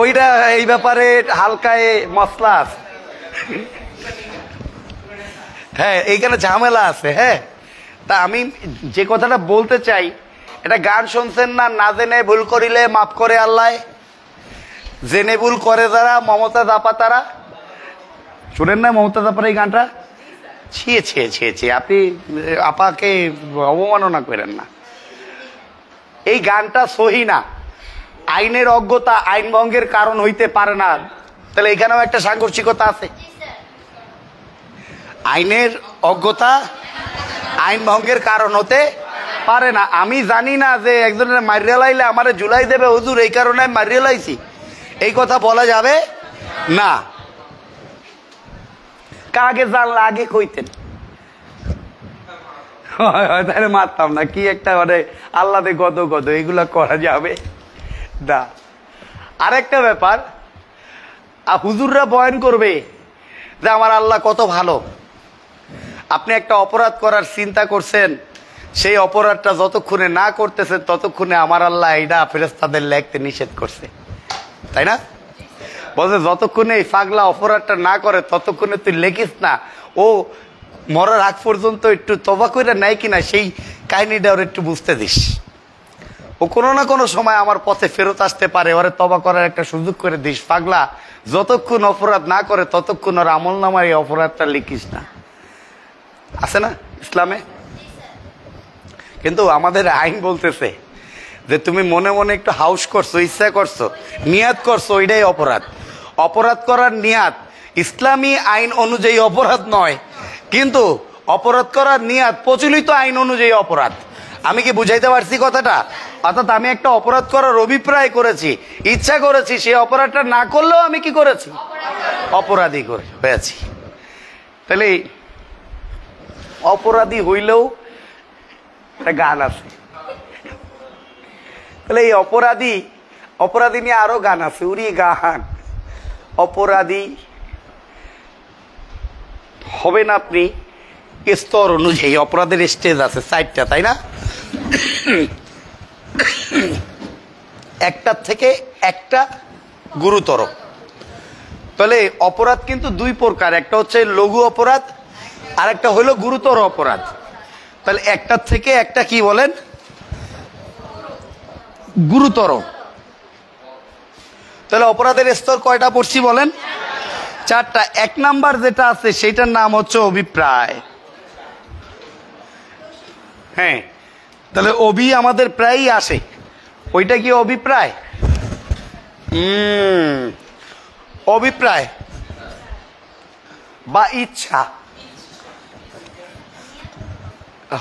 ওইটা এই ব্যাপারে হালকায় মশলা আছে। হ্যাঁ এইখানে ঝামেলা আছে হ্যাঁ। তা আমি যে কথাটা বলতে চাই, এটা গান শুনছেন না না জেনে ভুল করিলে মাফ করে আল্লাহ। জেনে ভুল করে যারা, মমতা দাপা তারা। শুনেন না মমতা দাপার এই গানটা? ছিয়ে ছিয়ে ছিয়ে ছিয়ে আপনি আপাকে অবমাননা করেন না। এই গানটা সহি না। আইনের অজ্ঞতা আইন ভঙ্গের কারণ হইতে পারে না। তাহলে এখানেও একটা সাংঘর্ষিকতা আছে। আইনের অজ্ঞতা আইন ভঙ্গের কারণ হতে পারে না। আমি জানি না যে একজনের মারিয়া লাইলে আমারে জুলাই দেবে। হুজুর, এই কারণে মারিয়া লাইছি। এই কথা বলা যাবে না। কাকে জানলে আগে কইতেন? তাহলে মারতাম না। কি একটা মানে আল্লাদে গদ গদ, এগুলা করা যাবে? না। আরেকটা ব্যাপার হুজুররা বয়ান করবে যে আমার আল্লাহ কত ভালো। আপনি একটা অপরাধ করার চিন্তা করছেন, সেই অপরাধটা যতক্ষণে না করতেছেন, ততক্ষণে আমার আল্লাহ এইটা ফেরেস্তাদের লেখতে নিষেধ করছে। তাই না? বলছে যতক্ষণে এই পাগলা অপরাধটা না করে, ততক্ষণে তুই লেখিস না। ও মরার আগ পর্যন্ত একটু তবা করে নেয় কিনা, সেই কাহিনীটা ওর একটু বুঝতে দিস। ও কোনো না কোনো সময় আমার পথে ফেরত আসতে পারে, ওরে তবা করার একটা সুযোগ করে দিস। পাগলা, যতক্ষণ অপরাধ না করে, ততক্ষণ ওর আমল নামায় এই অপরাধটা লিখিস না। আছে না ইসলামে? কিন্তু আমাদের আইন বলতেছে যে, তুমি মনে মনে একটু হাউস করছ, ইচ্ছা করছ নিয়াত করছ, ওইটাই অপরাধ। অপরাধ করার নিয়াত ইসলামী আইন অনুযায়ী অপরাধ নয়, কিন্তু অপরাধ করার নিয়াত প্রচলিত আইন অনুযায়ী অপরাধ। আমি কি বুঝাইতে পারছি কথাটা? অর্থাৎ আমি একটা অপরাধ করার অভিপ্রায় করেছি, ইচ্ছা করেছি, সেই অপরাধটা না করলেও আমি কি করেছি? অপরাধী করে হয়েছি। তাহলে অপরাধী হইলেও একটা গান আছে। তাহলে এই অপরাধী অপরাধী নিয়ে আরও গান আছে উড়ি গান। অপরাধী হবেন আপনি। স্তর অনুযায়ী অপরাধের স্টেজ আছে সাইডটা তাই না? একটার থেকে একটা গুরুতর। তাহলে অপরাধ কিন্তু দুই প্রকার, একটা হচ্ছে লঘু অপরাধ আর একটা হলো গুরুতর অপরাধ। তাহলে একটার থেকে একটা কি বলেন? গুরুতর। তাহলে অপরাধের স্তর কয়টা পড়ছি বলেন? চারটা। এক নাম্বার যেটা আছে সেটার নাম হচ্ছে অভিপ্রায়। হ্যাঁ তাহলে অভি আমাদের প্রায়ই আসে। ওইটা কি অভিপ্রায়? অভিপ্রায়। বা ইচ্ছা।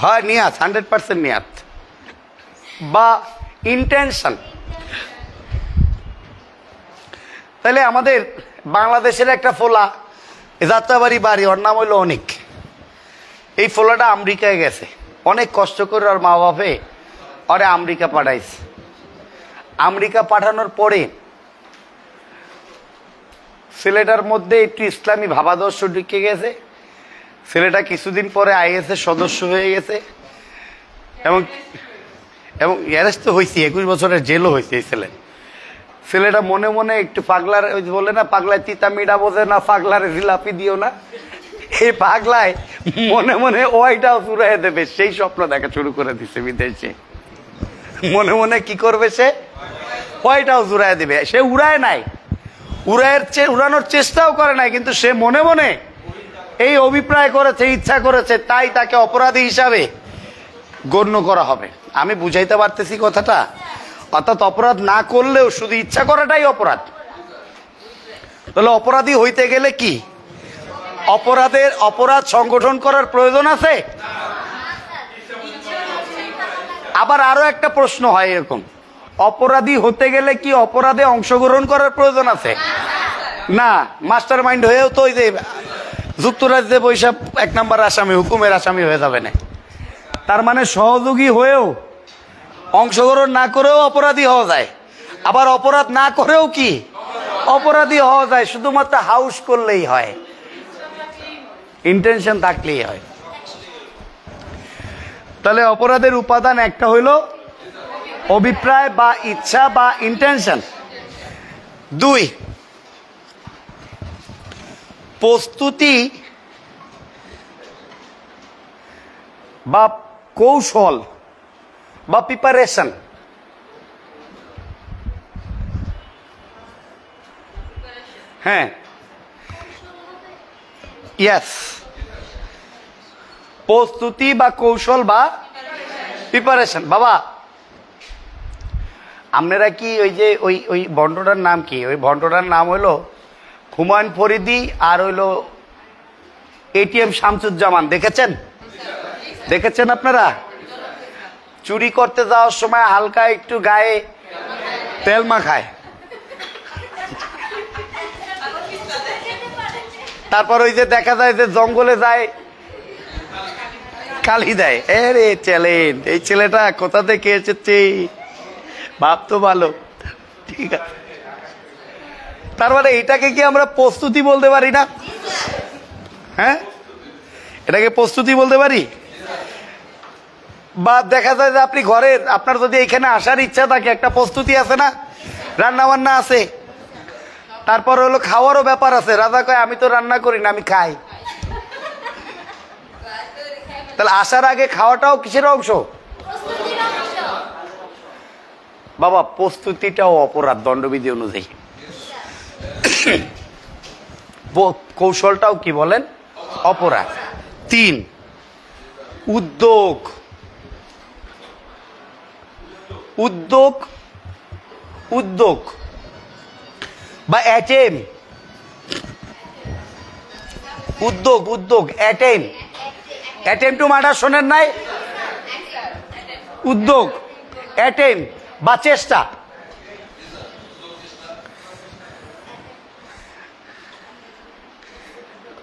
হয়, নিয়াত হান্ড্রেড পার্সেন্ট নিয়াত। বা ইন্টেনশন তাহলে আমাদের বাংলাদেশের একটা ফোলা যাত্রাবাড়ি বাড়ি, ওর নাম হইল অনেক। এই ফোলাটা আমেরিকায় গেছে। অনেক কষ্ট করে ওর মা বাপে ওরে আমেরিকা পাঠাইছে। আমেরিকা পাঠানোর পরে ছেলেটার মধ্যে একটু ইসলামী ভাবাদর্শ ঢুকে গেছে। ছেলেটা কিছুদিন পরে আইএসের সদস্য হয়ে গেছে। এবং এবং অ্যারেস্ট তো হয়েছে একুশ বছরের জেলও হয়েছে এই ছেলে। ছেলেটা মনে মনে একটু পাগলার, ওই বলে না, পাগলায় তিতা মিডা বোঝে না, পাগলার জিলাপি দিও না। এই পাগলায় মনে মনে ওইটাও চুরাই দেবে, সেই স্বপ্ন দেখা শুরু করে দিছে বিদেশে। মনে মনে কি করবে সে? ওইটাও জুড়াই দেবে। সে উড়ায় নাই। উড়ায়ের চে- উড়ানোর চেষ্টাও করে নাই, কিন্তু সে মনে মনে এই অভিপ্রায় করেছে, ইচ্ছা করেছে, তাই তাকে অপরাধী হিসাবে গণ্য করা হবে। আমি বুঝাইতে পারতেছি কথাটা? অর্থাৎ অপরাধ না করলেও শুধু ইচ্ছা করাটাই অপরাধ। তাহলে অপরাধী হইতে গেলে কি? অপরাধের অপরাধ সংগঠন করার প্রয়োজন আছে? আবার আরও একটা প্রশ্ন হয় এরকম। অপরাধী হতে গেলে কি অপরাধে অংশগ্রহণ করার প্রয়োজন আছে? না মাস্টার মাইন্ড হয়েও তো ওই যে যুক্তরাজ্যে বৈশাখ এক নম্বর আসামি, হুকুমের আসামি হয়ে যাবে না। তার মানে সহযোগী হয়েও অংশগ্রহণ না করেও অপরাধী হওয়া যায়। আবার অপরাধ না করেও কি? অপরাধী হওয়া যায়, শুধুমাত্র হাউস করলেই হয়। ইন্টেনশন থাকলেই হয়। তাহলে অপরাধের উপাদান একটা হইল অভিপ্রায় বা ইচ্ছা বা ইন্টেনশন দুই, প্রস্তুতি বা কৌশল। বা প্রিপারেশন হ্যাঁ। ইয়াস প্রস্তুতি বা কৌশল বা প্রিপারেশন বাবা, আপনারা কি ওই যে ওই ওই ভণ্ডটার নাম কি? ওই ভণ্ডটার নাম হইল হুমায়ুন ফরিদি আর হইল এটিএম শামসুজ্জামান। দেখেছেন? দেখেছেন আপনারা? চুরি করতে যাওয়ার সময় হালকা একটু গায়ে তেল মাখায়। তারপর ওই যে দেখা যায় যে জঙ্গলে যায়, কালি দেয়। এ রে চ্যালেঞ্জ, এই ছেলেটা কোথা থেকে এসেছে? ভাব তো ভালো। ঠিক আছে। তার মানে এটাকে কি আমরা প্রস্তুতি বলতে পারি না? হ্যাঁ? এটাকে প্রস্তুতি বলতে পারি? বা দেখা যায় যে আপনি ঘরের, আপনার যদি এখানে আসার ইচ্ছা থাকে, একটা প্রস্তুতি আছে না? রান্না বান্না আছে। তারপর হলো খাওয়ারও ব্যাপার আছে। রাজা কয়, আমি তো রান্না করি না, আমি খাই। তাহলে আসার আগে খাওয়াটাও কিসের অংশ? বাবা, প্রস্তুতিটাও অপরাধ দণ্ডবিধি অনুযায়ী। কৌশলটাও কি বলেন? অপরাধ। তিন, উদ্যোগ। উদ্যোগ উদ্যোগ বা অ্যাটেম উদ্যোগ উদ্যোগ অ্যাটেম অ্যাটেম টু মার্ডার শোনেন নাই? উদ্যোগ অ্যাটেম বা চেষ্টা।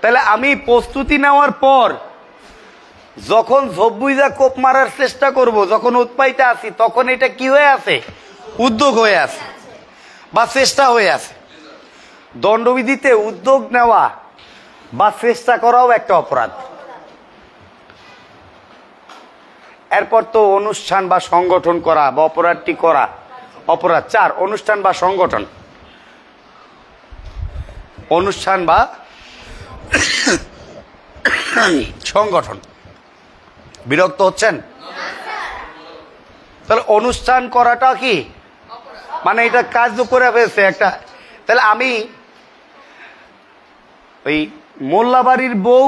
তাহলে আমি প্রস্তুতি নেওয়ার পর যখন জব্বুইজা কোপ মারার চেষ্টা করব, যখন উৎপাইতে আসি তখন এটা কি হয়ে আছে? উদ্যোগ হয়ে আছে বা চেষ্টা হয়ে আছে। দণ্ডবিধিতে উদ্যোগ নেওয়া বা চেষ্টা করাও একটা অপরাধ। এরপর তো অনুষ্ঠান বা সংগঠন করা বা অপরাধটি করা অপরাধ। চার, অনুষ্ঠান বা সংগঠন। অনুষ্ঠান বা <coughs> সংগঠন। বিরক্ত হচ্ছেন? তাহলে অনুষ্ঠান করাটা কি? মানে এটা কাজ করে ফেলছে একটা। তাহলে আমি ওই মোল্লাবাড়ির বউ,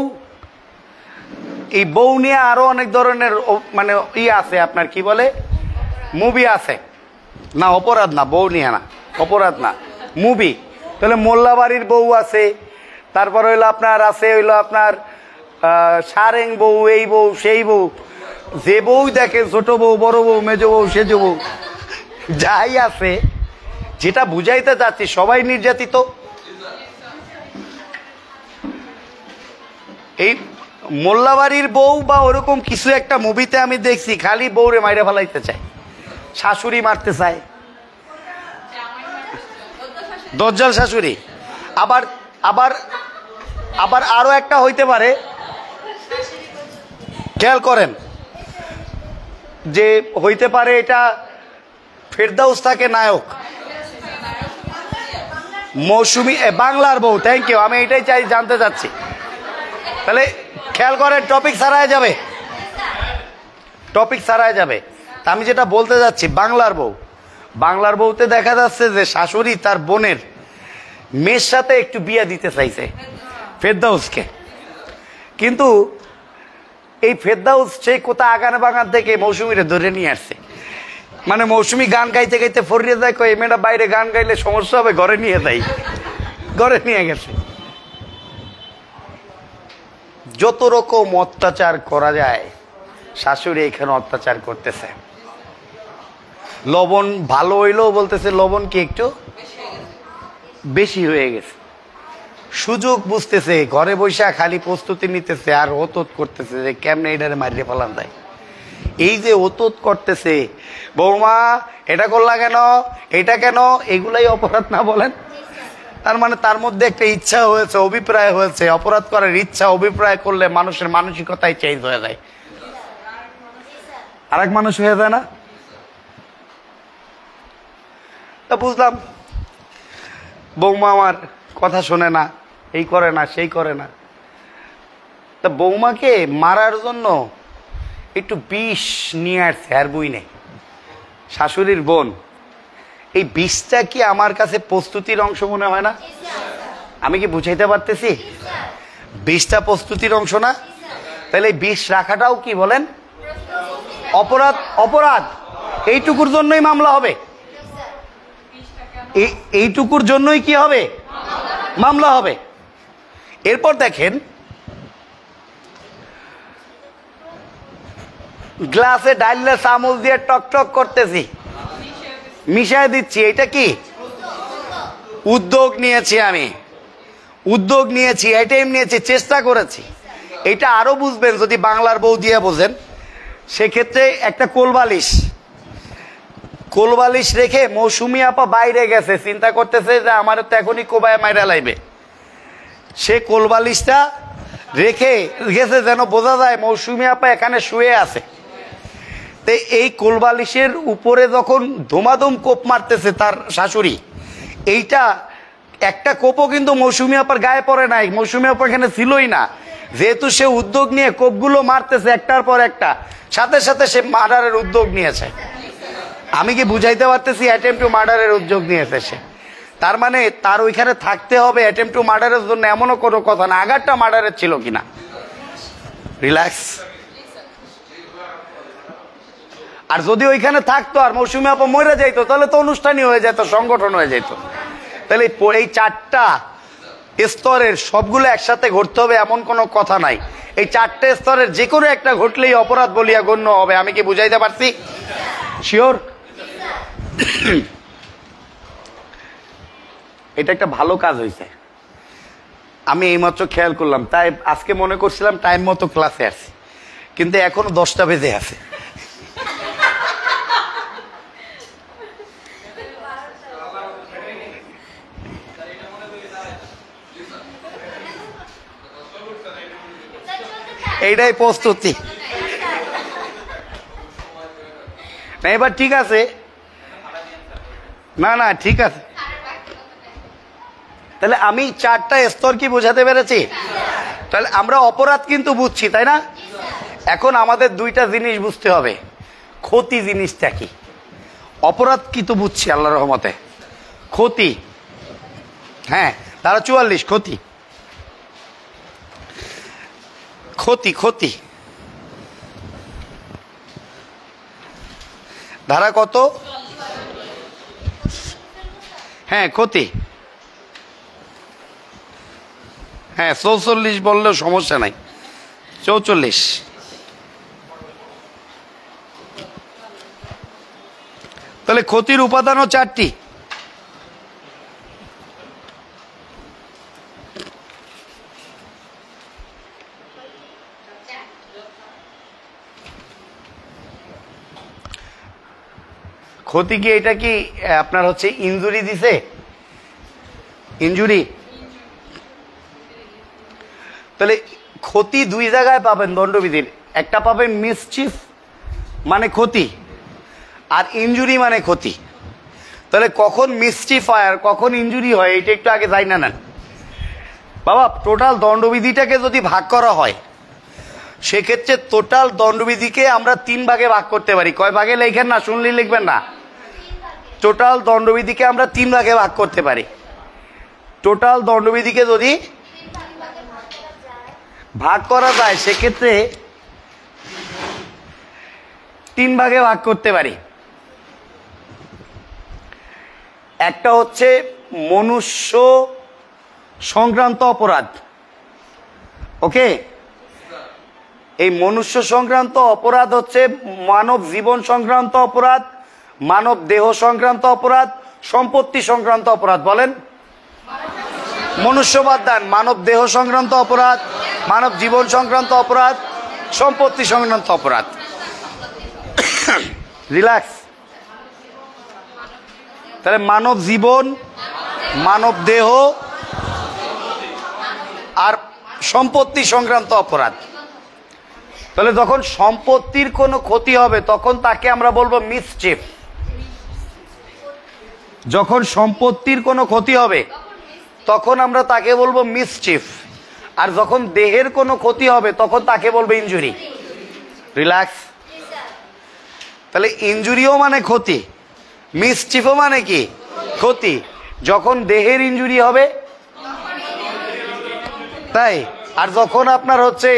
এই বউ নিয়ে আরও অনেক ধরনের মানে ই আছে আপনার, কি বলে? মুভি আছে। না, অপরাধ না, বউ নিয়ে না, অপরাধ না, মুভি। তাহলে মোল্লাবাড়ির বউ আছে, তারপর হইল আপনার আছে, হইল আপনার সারেং বউ, এই বউ, সেই বউ। যে বউ দেখে ছোট বউ, বড় বউ, মেজ বউ, সেজ বউ। যাই আছে, যেটা বুঝাইতে যাচ্ছি, সবাই নির্যাতিত। এই মোল্লাবাড়ির বউ বা ওরকম কিছু একটা মুভিতে আমি দেখছি, খালি বউরে মাইরে ফেলাইতে চায়। শাশুড়ি মারতে চায়। দজ্জাল শাশুড়ি। আবার আবার আবার আরও একটা হইতে পারে খেয়াল করেন যে হইতে পারে এটা ফেরদাউস থাকে নায়ক। মৌসুমি বাংলার বউ থ্যাংক ইউ আমি এটাই চাই, জানতে চাচ্ছি। তাহলে খেয়াল করেন টপিক সারায় যাবে। টপিক সারায় যাবে। আমি যেটা বলতে যাচ্ছি, বাংলার বউ। বাংলার বউতে দেখা যাচ্ছে যে শাশুড়ি তার বোনের মেয়ের সাথে একটু বিয়ে দিতে চাইছে, ফেরদাউসকে। কিন্তু এই ফেরদাউস সেই কোথা আগানে বাগান থেকে মৌসুমিরে ধরে নিয়ে আসছে। মানে মৌসুমি গান গাইতে গাইতে ফরিয়ে যায় কই মেয়েটা বাইরে গান গাইলে সমস্যা হবে, ঘরে নিয়ে যাই। ঘরে নিয়ে গেছে। যত রকম অত্যাচার করা যায়, শাশুড়ি এখানে অত্যাচার করতেছে। লবণ ভালো হইলেও বলতেছে, লবণ কি একটু বেশি হয়ে গেছে। সুযোগ বুঝতেছে, ঘরে বৈশা খালি প্রস্তুতি নিতেছে আর ওতত করতেছে যে কেমনে এটারে মারিয়ে ফেলান যায়। এই যে ওতত করতেছে, বৌমা, এটা করলা কেন? এটা কেন? এগুলাই অপরাধ না বলেন? তার মানে তার মধ্যে একটা ইচ্ছা হয়েছে, অভিপ্রায় হয়েছে। অপরাধ করার ইচ্ছা, অভিপ্রায় করলে মানুষের মানসিকতাই চেঞ্জ হয়ে যায়। আর এক মানুষ হয়ে যায় না? তা বুঝলাম। বৌমা আমার কথা শোনে না। এই করে না, সেই করে না। তা বৌমাকে মারার জন্য একটু বিষ নিয়ে আসছে, আর বুই নেই। শাশুড়ির বোন, এই বিষটা কি আমার কাছে প্রস্তুতির অংশ মনে হয় না? আমি কি বুঝাইতে পারতেছি? বিষটা প্রস্তুতির অংশ না? তাহলে এই বিষ রাখাটাও কি বলেন? অপরাধ অপরাধ। এইটুকুর জন্যই মামলা হবে। এই- এইটুকুর জন্যই কি হবে? মামলা হবে। এরপর দেখেন, গ্লাসে ডাইলে চামচ দিয়ে টক টক করতেছি। মিশাই দিচ্ছি, এটা কি? উদ্যোগ নিয়েছি আমি। উদ্যোগ নিয়েছি আইটেম নিয়েছি, চেষ্টা করেছি। এটা আরও বুঝবেন, যদি বাংলার বউ দিয়ে বোঝেন, সেক্ষেত্রে একটা কোলবালিশ। কোলবালিশ রেখে মৌসুমি আপা বাইরে গেছে, চিন্তা করতেছে যে আমার তো এখনই কোবায় মাইরা লাইবে। সে কোলবালিশটা রেখে গেছে যেন বোঝা যায় মৌসুমি আপা এখানে শুয়ে আছে। তো এই কোলবালিশের উপরে যখন ধুমাধুম কোপ মারতেছে তার শাশুড়ি, এইটা একটা কোপও কিন্তু মৌসুমি আপার গায়ে পড়ে নাই, মৌসুমি আপা এখানে ছিলই না। যেহেতু সে উদ্যোগ নিয়ে কোপগুলো মারতেছে একটার পর একটা, সাথে সাথে সে মার্ডারের উদ্যোগ নিয়েছে। আমি কি বুঝাইতে পারতেছি অ্যাটেম্প টু মার্ডারের উদ্যোগ নিয়েছে সে? তার মানে তার ওইখানে থাকতে হবে অ্যাটেম্প টু মার্ডারের জন্য এমনও কোনো কথা না। আগারটা মার্ডারের ছিল কিনা? রিল্যাক্স আর যদি ওইখানে থাকতো আর মৌসুমি আপা মরে যাইতো, তাহলে তো অনুষ্ঠানই হয়ে যেত, সংগঠন হয়ে যেত। তাহলে এই চারটা স্তরের সবগুলো একসাথে ঘটতে হবে এমন কোনো কথা নাই। এই চারটে স্তরের যে কোনো একটা ঘটলেই অপরাধ বলিয়া গণ্য হবে। আমি কি বুঝাইতে পারছি? শিওর এটা একটা ভালো কাজ হয়েছে আমি এইমাত্র খেয়াল করলাম, তাই আজকে মনে করছিলাম টাইম মতো ক্লাসে আসছি কিন্তু এখনও দশটা বেজে আছে। এইটাই প্রস্তুতি। না, এবার ঠিক আছে। না না, ঠিক আছে। তাহলে আমি চারটা স্তর কি বোঝাতে পেরেছি? তাহলে আমরা অপরাধ কিন্তু বুঝছি, তাই না? এখন আমাদের দুইটা জিনিস বুঝতে হবে। ক্ষতি জিনিসটা কি? অপরাধ কি তো বুঝছি আল্লাহ রহমতে। ক্ষতি। হ্যাঁ তারা চুয়াল্লিশ, ক্ষতি। ক্ষতি ক্ষতি। ধারা কত? হ্যাঁ ক্ষতি। হ্যাঁ চৌচল্লিশ বললেও সমস্যা নাই। চৌচল্লিশ। তাহলে ক্ষতির উপাদানও চারটি। ক্ষতি কি, এটা কি, আপনার হচ্ছে ইনজুরি দিছে? ইনজুরি? তাহলে ক্ষতি দুই জায়গায় পাবেন দণ্ডবিধির। একটা পাবেন মিসচিফ মানে ক্ষতি, আর ইনজুরি মানে ক্ষতি। তাহলে কখন মিসচিফ হয় আর কখন ইনজুরি হয়, এটা একটু আগে যাই না নেন। বাবা টোটাল দণ্ডবিধিটাকে যদি ভাগ করা হয়, সেক্ষেত্রে টোটাল দণ্ডবিধিকে আমরা তিন ভাগে ভাগ করতে পারি। কয় ভাগে লেখেন না, শুনলেই লিখবেন না। টোটাল দণ্ডবিধিকে আমরা তিন ভাগে ভাগ করতে পারি। টোটাল দণ্ডবিধিকে যদি ভাগ করা যায়, সেক্ষেত্রে তিন ভাগে ভাগ করতে পারি। একটা হচ্ছে মনুষ্য সংক্রান্ত অপরাধ। ওকে? এই মনুষ্য সংক্রান্ত অপরাধ হচ্ছে মানব জীবন সংক্রান্ত অপরাধ, মানব দেহ সংক্রান্ত অপরাধ, সম্পত্তি সংক্রান্ত অপরাধ। বলেন? মনুষ্যবাদ দান মানব দেহ সংক্রান্ত অপরাধ, মানব জীবন সংক্রান্ত অপরাধ, সম্পত্তি সংক্রান্ত অপরাধ। <coughs> রিল্যাক্স তাহলে মানব জীবন, মানব দেহ আর সম্পত্তি সংক্রান্ত অপরাধ। তাহলে যখন সম্পত্তির কোনো ক্ষতি হবে, তখন তাকে আমরা বলব মিসচিফ যখন সম্পত্তির কোনো ক্ষতি হবে তখন আমরা তাকে বলব মিসচিফ আর যখন দেহের কোনো ক্ষতি হবে, তখন তাকে বলব ইনজুরি রিল্যাক্স তাহলে ইনজুরিও মানে ক্ষতি মিসচিফও মানে কি? ক্ষতি। যখন দেহের ইনজুরি হবে, তাই? আর যখন আপনার হচ্ছে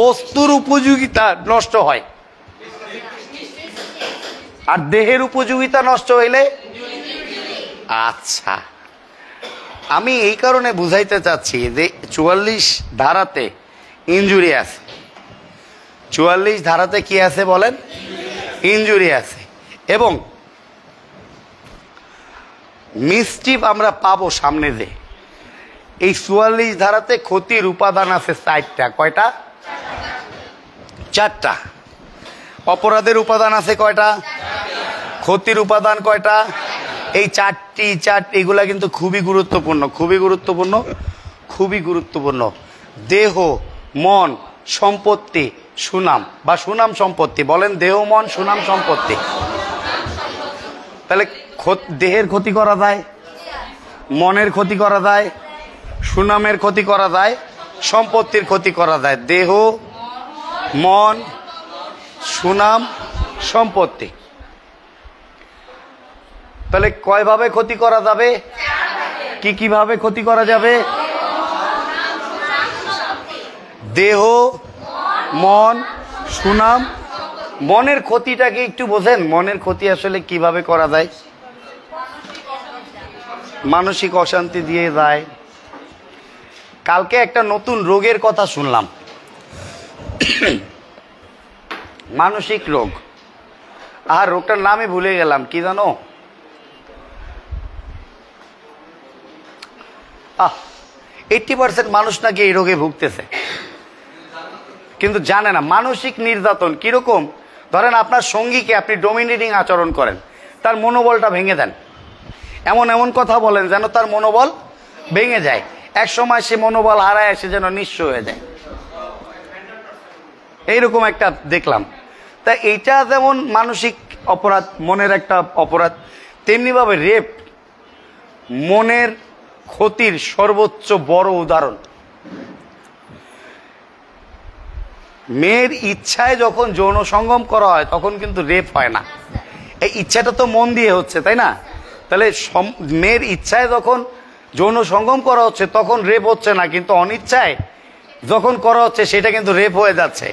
বস্তুর উপযোগিতা নষ্ট হয়, আর দেহের উপযোগিতা নষ্ট হইলে আচ্ছা। আমি এই কারণে বুঝাইতে চাচ্ছি যে চুয়াল্লিশ ধারাতে ইনজুরি আছে। চুয়াল্লিশ ধারাতে কি আছে বলেন? ইনজুরি আছে। এবং মিস্টিপ আমরা পাবো সামনে যে এই চুয়াল্লিশ ধারাতে ক্ষতির উপাদান আছে চারটা। কয়টা? চারটা। অপরাধের উপাদান আছে কয়টা? ক্ষতির উপাদান কয়টা? এই চারটি, চার এগুলা কিন্তু খুবই গুরুত্বপূর্ণ খুবই গুরুত্বপূর্ণ খুবই গুরুত্বপূর্ণ। দেহ, মন, সম্পত্তি, সুনাম। বা সুনাম, সম্পত্তি। বলেন দেহ, মন, সুনাম, সম্পত্তি। তাহলে দেহের ক্ষতি করা যায়, মনের ক্ষতি করা যায়, সুনামের ক্ষতি করা যায়, সম্পত্তির ক্ষতি করা যায়। দেহ, মন, সুনাম, সম্পত্তি। তাহলে কয়ভাবে ক্ষতি করা যাবে? কি কীভাবে ক্ষতি করা যাবে? দেহ, মন, সুনাম। মনের ক্ষতিটাকে একটু বোঝেন। মনের ক্ষতি আসলে কীভাবে করা যায়? মানসিক অশান্তি দিয়ে যায়। কালকে একটা নতুন রোগের কথা শুনলাম। মানসিক রোগ। আর রোগটার নামই ভুলে গেলাম, কি জানো? আহ এইটটি পার্সেন্ট মানুষ নাকি এই রোগে ভুগতেছে। কিন্তু জানে না, মানসিক নির্যাতন কীরকম? ধরেন আপনার সঙ্গীকে আপনি ডোমিনেটিং আচরণ করেন, তার মনোবলটা ভেঙে দেন। এমন এমন কথা বলেন যেন তার মনোবল ভেঙে যায়। এক সময় সে মনোবল হারায় এসে যেন নিঃস্ব হয়ে যায়। এইরকম একটা দেখলাম। তা এইটা যেমন মানসিক অপরাধ, মনের একটা অপরাধ, তেমনিভাবে রেপ মনের ক্ষতির সর্বোচ্চ বড় উদাহরণ। মেয়ের ইচ্ছায় যখন যৌন সঙ্গম করা হয়, তখন কিন্তু রেপ হয় না। এই ইচ্ছাটা তো মন দিয়ে হচ্ছে, তাই না? তাহলে মেয়ের ইচ্ছায় যখন যৌন সঙ্গম করা হচ্ছে, তখন রেপ হচ্ছে না, কিন্তু অনিচ্ছায় যখন করা হচ্ছে, সেটা কিন্তু রেপ হয়ে যাচ্ছে।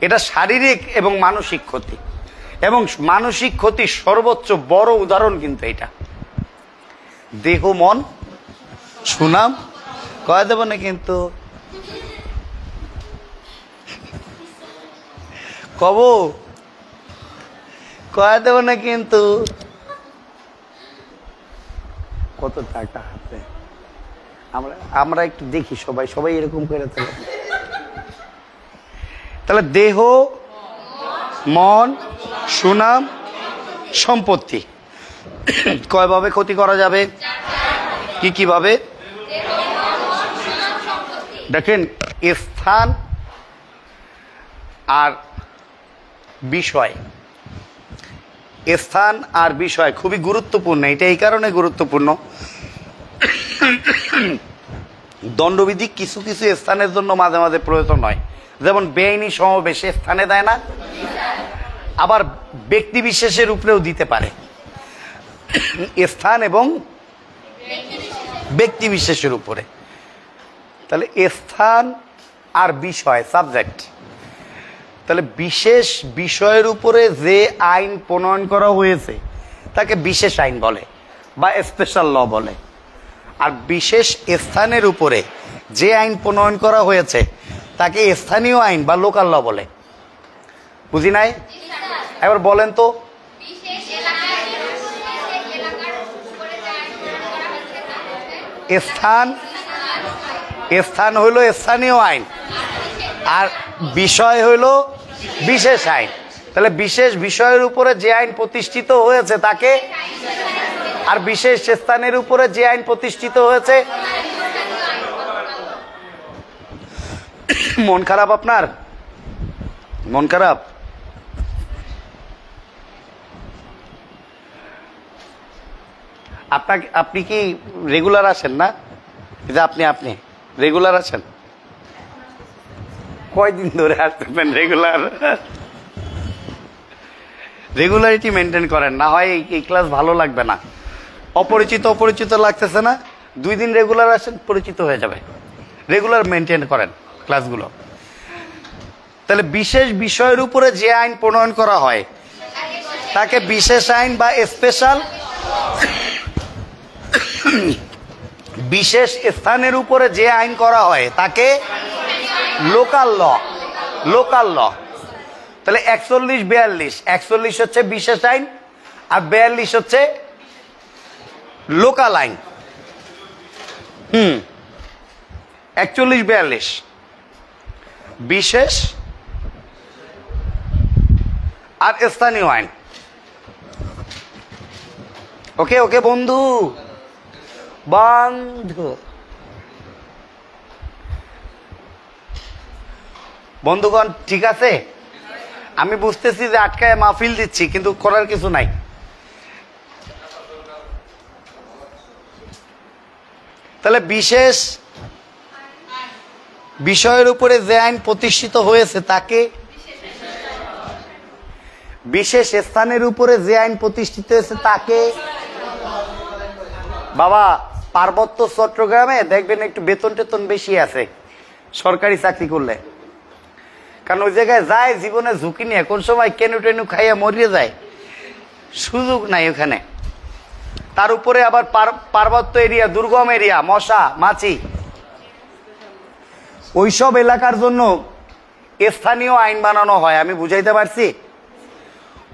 এটা শারীরিক এবং মানসিক ক্ষতি। এবং মানসিক ক্ষতির সর্বোচ্চ বড় উদাহরণ কিন্তু এটা। দেহ, মন সুনাম? কয়ে দেব না কিন্তু? কব? কয়া দেব না কিন্তু? কত টাকা হাতে? আমরা আমরা একটু দেখি সবাই সবাই এরকম করে তাহলে দেহ, মন, সুনাম, সম্পত্তি। কয়ভাবে ক্ষতি করা যাবে? কি কীভাবে দেখেন স্থান আর বিষয়। স্থান আর বিষয় খুবই গুরুত্বপূর্ণ, এটা এই কারণে গুরুত্বপূর্ণ। দণ্ডবিধি কিছু কিছু স্থানের জন্য মাঝে মাঝে প্রয়োজন হয়। যেমন বেআইনি সমাবেশে স্থানে দেয় না, আবার ব্যক্তি বিশেষের উপরেও দিতে পারে। স্থান এবং ব্যক্তি বিশেষের উপরে। তাহলে স্থান আর বিষয় সাবজেক্ট তাহলে বিশেষ বিষয়ের উপরে যে আইন প্রণয়ন করা হয়েছে তাকে বিশেষ আইন বলে বা স্পেশাল ল বলে। আর বিশেষ স্থানের উপরে যে আইন প্রণয়ন করা হয়েছে তাকে স্থানীয় আইন বা লোকাল ল বলে। বুঝি নাই? এবার বলেন তো বিশেষ এলাকার বিশেষ এলাকার উপরে যে আইন প্রণয়ন করা হয়েছে তা হচ্ছে স্থান স্থান হইল স্থানীয় আইন। আর বিষয় হইল বিশেষ আইন। তাহলে বিশেষ বিষয়ের উপরে যে আইন প্রতিষ্ঠিত হয়েছে তাকে, আর বিশেষ স্থানের উপরে যে আইন প্রতিষ্ঠিত হয়েছে, মন খারাপ আপনার? মন খারাপ? আপনাকে, আপনি কি রেগুলার আসেন না? যে আপনি আপনি রেগুলার আছেন? কয়দিন ধরে আসতেছেন রেগুলার রেগুলারিটি মেনটেন করেন, না হয় এই ক্লাস ভালো লাগবে না। অপরিচিত অপরিচিত লাগতেছে না। দুই দিন রেগুলার আসেন পরিচিত হয়ে যাবে। রেগুলার মেনটেন করেন ক্লাসগুলো তাহলে বিশেষ বিষয়ের উপরে যে আইন প্রণয়ন করা হয়, তাকে বিশেষ আইন বা স্পেশাল <clears throat> বিশেষ স্থানের উপরে যে আইন করা হয়, তাকে লোকাল ল লোকাল ল তাহলে একচল্লিশ, বিয়াল্লিশ। একচল্লিশ হচ্ছে বিশেষ আইন, আর বিয়াল্লিশ হচ্ছে লোকাল আইন। হুম, একচল্লিশ, বিয়াল্লিশ। বিশেষ আর স্থানীয় আইন। ওকে ওকে, বন্ধু। বন্ধু। বন্ধুগণ, ঠিক আছে? আমি বুঝতেছি যে আটকায় মাহফিল দিচ্ছি, কিন্তু করার কিছু নাই। তাহলে বিশেষ বিষয়ের উপরে যে আইন প্রতিষ্ঠিত হয়েছে তাকে বিশেষ স্থানের উপরে যে আইন প্রতিষ্ঠিত হয়েছে তাকে বাবা পার্বত্য চট্টগ্রামে দেখবেন একটু বেতন টেতন বেশি আছে, সরকারি চাকরি করলে। কারণ ওই জায়গায় যায়, জীবনে ঝুঁকি নিয়ে, কোন সময় কেনু টেনু খাইয়া মরিয়ে যায়, সুযোগ নাই ওখানে। তার উপরে আবার পার- পার্বত্য এরিয়া, দুর্গম এরিয়া, মশা, মাছি। ওইসব এলাকার জন্য স্থানীয় আইন বানানো হয়, আমি বুঝাইতে পারছি।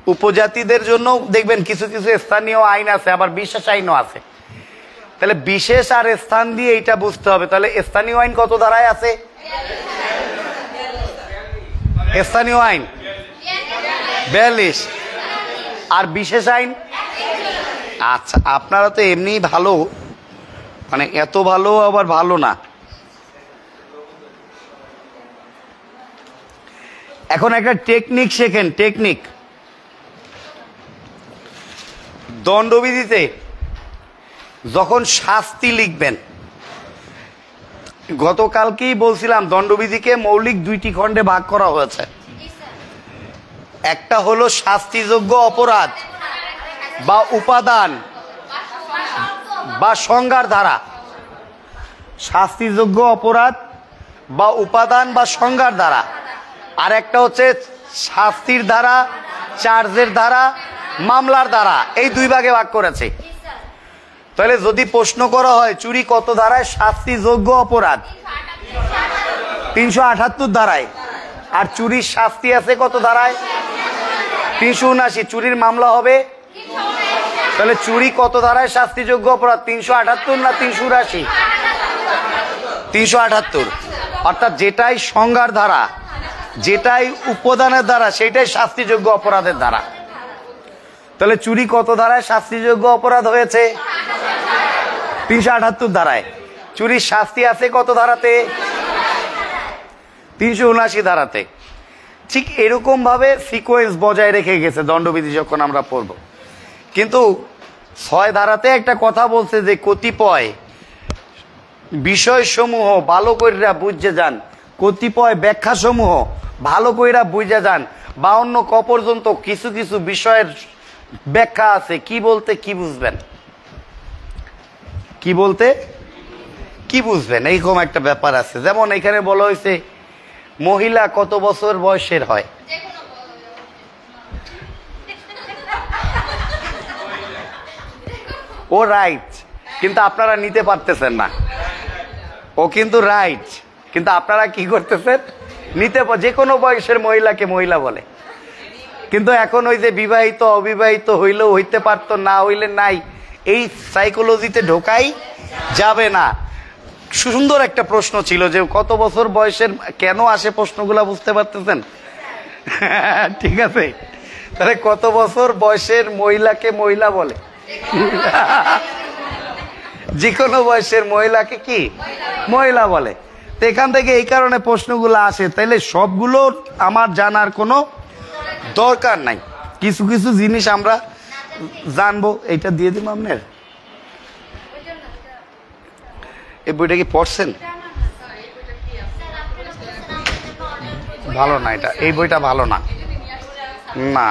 উপজাতিদের জন্য দেখবেন কিছু কিছু স্থানীয় আইন আছে, আবার বিশেষ আইনও আছে। তাহলে বিশেষ আর স্থান দিয়ে এটা বুঝতে হবে। তাহলে স্থানীয় আইন কত ধারায় আছে? স্থানীয় আইন? বিয়াল্লিশ। আর বিশেষ আইন? আচ্ছা আপনারা তো এমনি ভালো। মানে এত ভালো আবার ভালো না। এখন একটা টেকনিক শেখেন, টেকনিক। দণ্ডবিধিতে যখন শাস্তি লিখবেন। গতকালকেই বলছিলাম, দণ্ডবিধিকে মৌলিক দুইটি খণ্ডে ভাগ করা হয়েছে। একটা হলো শাস্তিযোগ্য অপরাধ বা উপাদান বা সংজ্ঞার ধারা। শাস্তিযোগ্য অপরাধ বা উপাদান বা সংজ্ঞার ধারা। আর একটা হচ্ছে শাস্তির ধারা, চার্জের ধারা, মামলার দ্বারা এই দুই ভাগে ভাগ করেছে। তাহলে যদি প্রশ্ন করা হয়, চুরি কত ধারায়? শাস্তিযোগ্য অপরাধ? তিনশো আঠাত্তর ধারায়। আর চুরির শাস্তি আছে কত ধারায়? তিনশো উনাশি চুরির মামলা হবে? তাহলে চুরি কত ধারায় শাস্তিযোগ্য অপরাধ? তিনশো আঠাত্তর না তিনশো উনাশি তিনশো আঠাত্তর অর্থাৎ যেটাই সংজ্ঞার ধারা, যেটাই উপদানের দ্বারা সেটাই শাস্তিযোগ্য অপরাধের দ্বারা তাহলে চুরি কত ধারায়? শাস্তিযোগ্য অপরাধ হয়েছে। তিনশো আটাত্তর ধারায়। চুরির শাস্তি আছে কত ধারাতে? তিনশো উনআশি ধারাতে। ঠিক এরকম ভাবে সিকোয়েন্স বজায় রেখে গেছে দণ্ডবিধি যখন আমরা পড়ব। কিন্তু ছয় ধারাতে একটা কথা বলছে যে কতিপয় বিষয়সমূহ ভালো কইরা বুঝে যান, কতিপয় ব্যাখ্যাসমূহ ভালো কইরা বুঝে যান, বা অন্য ক পর্যন্ত কিছু কিছু বিষয়ের ব্যাখ্যা আছে, কি বলতে কি বুঝবেন? কি বলতে? কি বুঝবেন? এইরকম একটা ব্যাপার আছে। যেমন এখানে বলা হয়েছে, মহিলা কত বছর বয়সের হয়? ও রাইট, কিন্তু আপনারা নিতে পারতেছেন না। ও কিন্তু রাইট, কিন্তু আপনারা কি করতেছেন? নিতে যে কোনো বয়সের মহিলাকে মহিলা বলে। কিন্তু এখন ওই যে বিবাহিত, অবিবাহিত হইলেও হইতে পারতো, না হইলে নাই, এই সাইকোলজিতে ঢোকাই যাবে না। সুন্দর একটা প্রশ্ন ছিল যে কত বছর বয়সের কেন আসে প্রশ্নগুলো বুঝতে পারতেছেন? <laughs> ঠিক আছে। তাহলে কত বছর বয়সের মহিলাকে মহিলা বলে? <laughs> যে কোনো বয়সের মহিলাকে কি? মহিলা বলে। তো এখান থেকে এই কারণে প্রশ্নগুলো আসে। তাইলে সবগুলো আমার জানার কোনো দরকার নাই। কিছু কিছু জিনিস আমরা জানব, এইটা দিয়ে দিব আপনার। এই বইটা কি পড়ছেন? ভালো না এটা, এই বইটা ভালো না। না,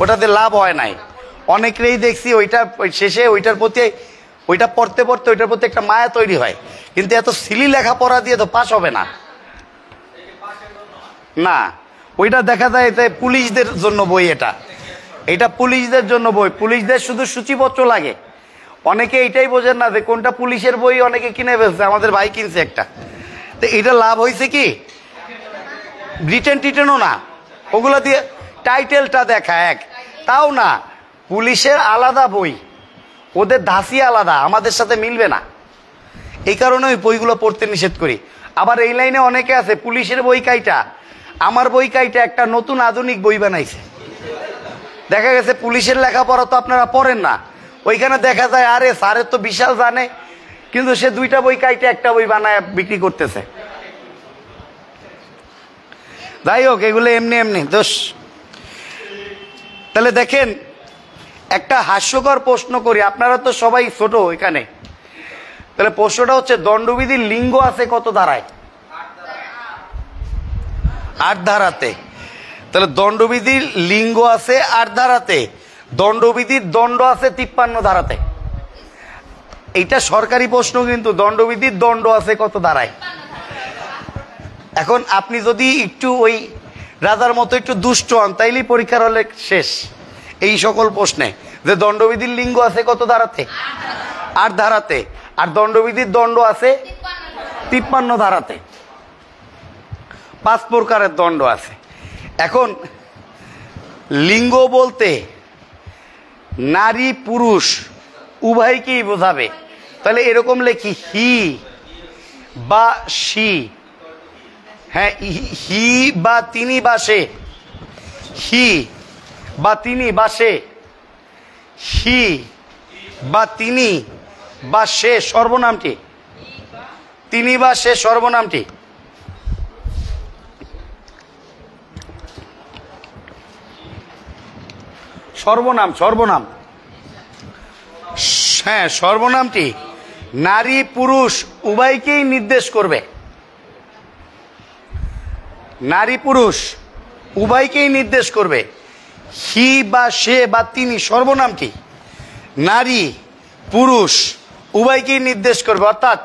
ওটাতে লাভ হয় নাই। অনেকেরই দেখছি ওইটা শেষে ওইটার প্রতি, ওইটা পড়তে পড়তে ওইটার প্রতি একটা মায়া তৈরি হয়। কিন্তু এত সিলি লেখাপড়া দিয়ে তো পাস হবে না। না। ওইটা দেখা যায় এতে পুলিশদের জন্য বই এটা। এটা পুলিশদের জন্য বই। পুলিশদের শুধু সূচিপত্র লাগে। অনেকে এটাই বোঝেন না যে কোনটা পুলিশের বই, অনেকে কিনে ফেলছে। আমাদের ভাই কিনছে একটা। তো এটা লাভ হয়েছে কি? ব্রিটেন টিটেনও না। ওগুলো দিয়ে টাইটেলটা দেখা এক। তাও না। পুলিশের আলাদা বই। ওদের ধাসি আলাদা। আমাদের সাথে মিলবে না। এই কারণে ওই বইগুলো পড়তে নিষেধ করি। আবার এই লাইনে অনেকে আছে, পুলিশের বই কাইটা? আমার বই কাইটা একটা নতুন আধুনিক বই বানাইছে। দেখা গেছে পুলিশের লেখাপড়া তো আপনারা পড়েন না। ওইখানে দেখা যায়, আরে স্যারের তো বিশাল জানে, কিন্তু সে দুইটা বই কাইটে একটা বই বানায়, বিক্রি করতেছে। যাই হোক, এগুলো এমনি এমনি, দোষ। তাহলে দেখেন, একটা হাস্যকর প্রশ্ন করি, আপনারা তো সবাই ছোট এখানে। তাহলে প্রশ্নটা হচ্ছে, দণ্ডবিধির লিঙ্গ আছে কত ধারায়? আট ধারাতে। তাহলে দণ্ডবিধির লিঙ্গ আছে আট ধারাতে। দণ্ডবিধির দণ্ড আছে তিপ্পান্ন ধারাতে। এইটা সরকারি প্রশ্ন কিন্তু, দণ্ডবিধির দণ্ড আছে কত ধারায়? এখন আপনি যদি একটু ওই রাজার মতো একটু দুষ্ট হন, তাইলেই পরীক্ষার হলে শেষ। এই সকল প্রশ্নে। যে দণ্ডবিধির লিঙ্গ আছে কত ধারাতে? আট ধারাতে। আর দণ্ডবিধির দণ্ড আছে তিপ্পান্ন ধারাতে। পাঁচ প্রকারের দণ্ড আছে। এখন লিঙ্গ বলতে নারী, পুরুষ, উভয়কেই বোঝাবে। তাহলে এরকম লেখি হি বা সি হ্যাঁ হি- বা তিনি বা সে। হি বা তিনি বা সে। হি বা তিনি বা সে সর্বনামটি। তিনি বা সে সর্বনামটি। সর্বনাম সর্বনাম। হ্যাঁ সর্বনামটি নারী, পুরুষ, উভয়কেই নির্দেশ করবে। নারী, পুরুষ, উভয়কেই নির্দেশ করবে। হি বা সে বা তিনি, সর্বনামটি নারী, পুরুষ, উভয়কেই নির্দেশ করবে। অর্থাৎ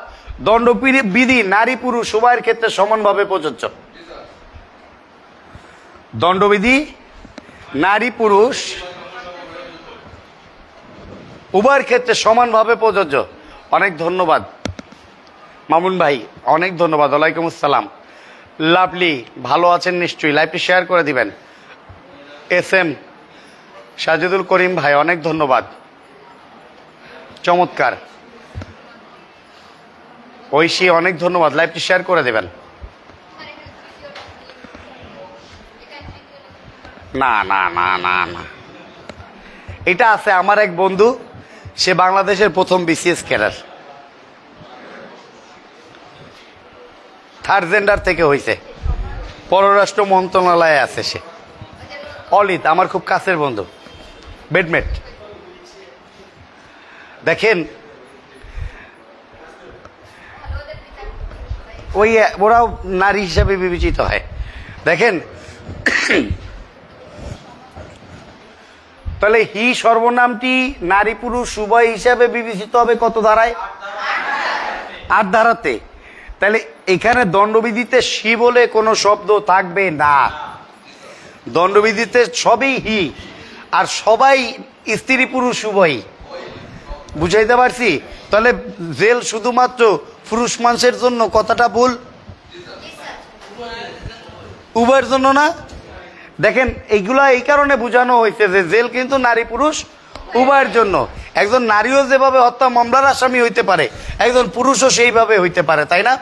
দণ্ডবিধি নারী, পুরুষ, উভয়ের ক্ষেত্রে সমানভাবে প্রযোজ্য। দণ্ডবিধি নারী, পুরুষ উভয়ের ক্ষেত্রে সমানভাবে প্রযোজ্য। অনেক ধন্যবাদ। মামুন ভাই, অনেক ধন্যবাদ। ওয়ালাইকুম আসসালাম। লাভলি, ভালো আছেন নিশ্চয়ই? লাইভটি শেয়ার করে দিবেন। এস এম, সাজিদুল করিম ভাই, অনেক ধন্যবাদ। চমৎকার। ঐশী, অনেক ধন্যবাদ। লাইভটি শেয়ার করে দেবেন। না না না না না। এটা আছে আমার এক বন্ধু। সে বাংলাদেশের প্রথম বিসিএস ক্যাডার থার্ড জেন্ডার থেকে হয়েছে পররাষ্ট্র মন্ত্রণালয়ে আছে সে। অলিত, আমার খুব কাছের বন্ধু। বেডমেট দেখেন, ওই, ওরাও নারী হিসাবে বিবেচিত হয়। দেখেন তাহলে হি সর্বনামটি নারী পুরুষ উভয় হিসাবে বিবেচিত হবে কত ধারায়? আট ধারাতে। তাহলে এখানে দণ্ডবিধিতে সি বলে কোনো শব্দ থাকবে না। দণ্ডবিধিতে সবই হি, আর সবাই স্ত্রী পুরুষ উভয়ই। বুঝাইতে পারছি? তাহলে জেল শুধুমাত্র পুরুষ মানুষের জন্য, কথাটা ভুল? উভয়ের জন্য না? দেখেন, এইগুলা এই কারণে বোঝানো হয়েছে যে জেল কিন্তু নারী পুরুষ উভয়ের জন্য। একজন নারীও যেভাবে হত্যা মামলার আসামি হইতে পারে, একজন পুরুষও সেইভাবে হইতে পারে, তাই না?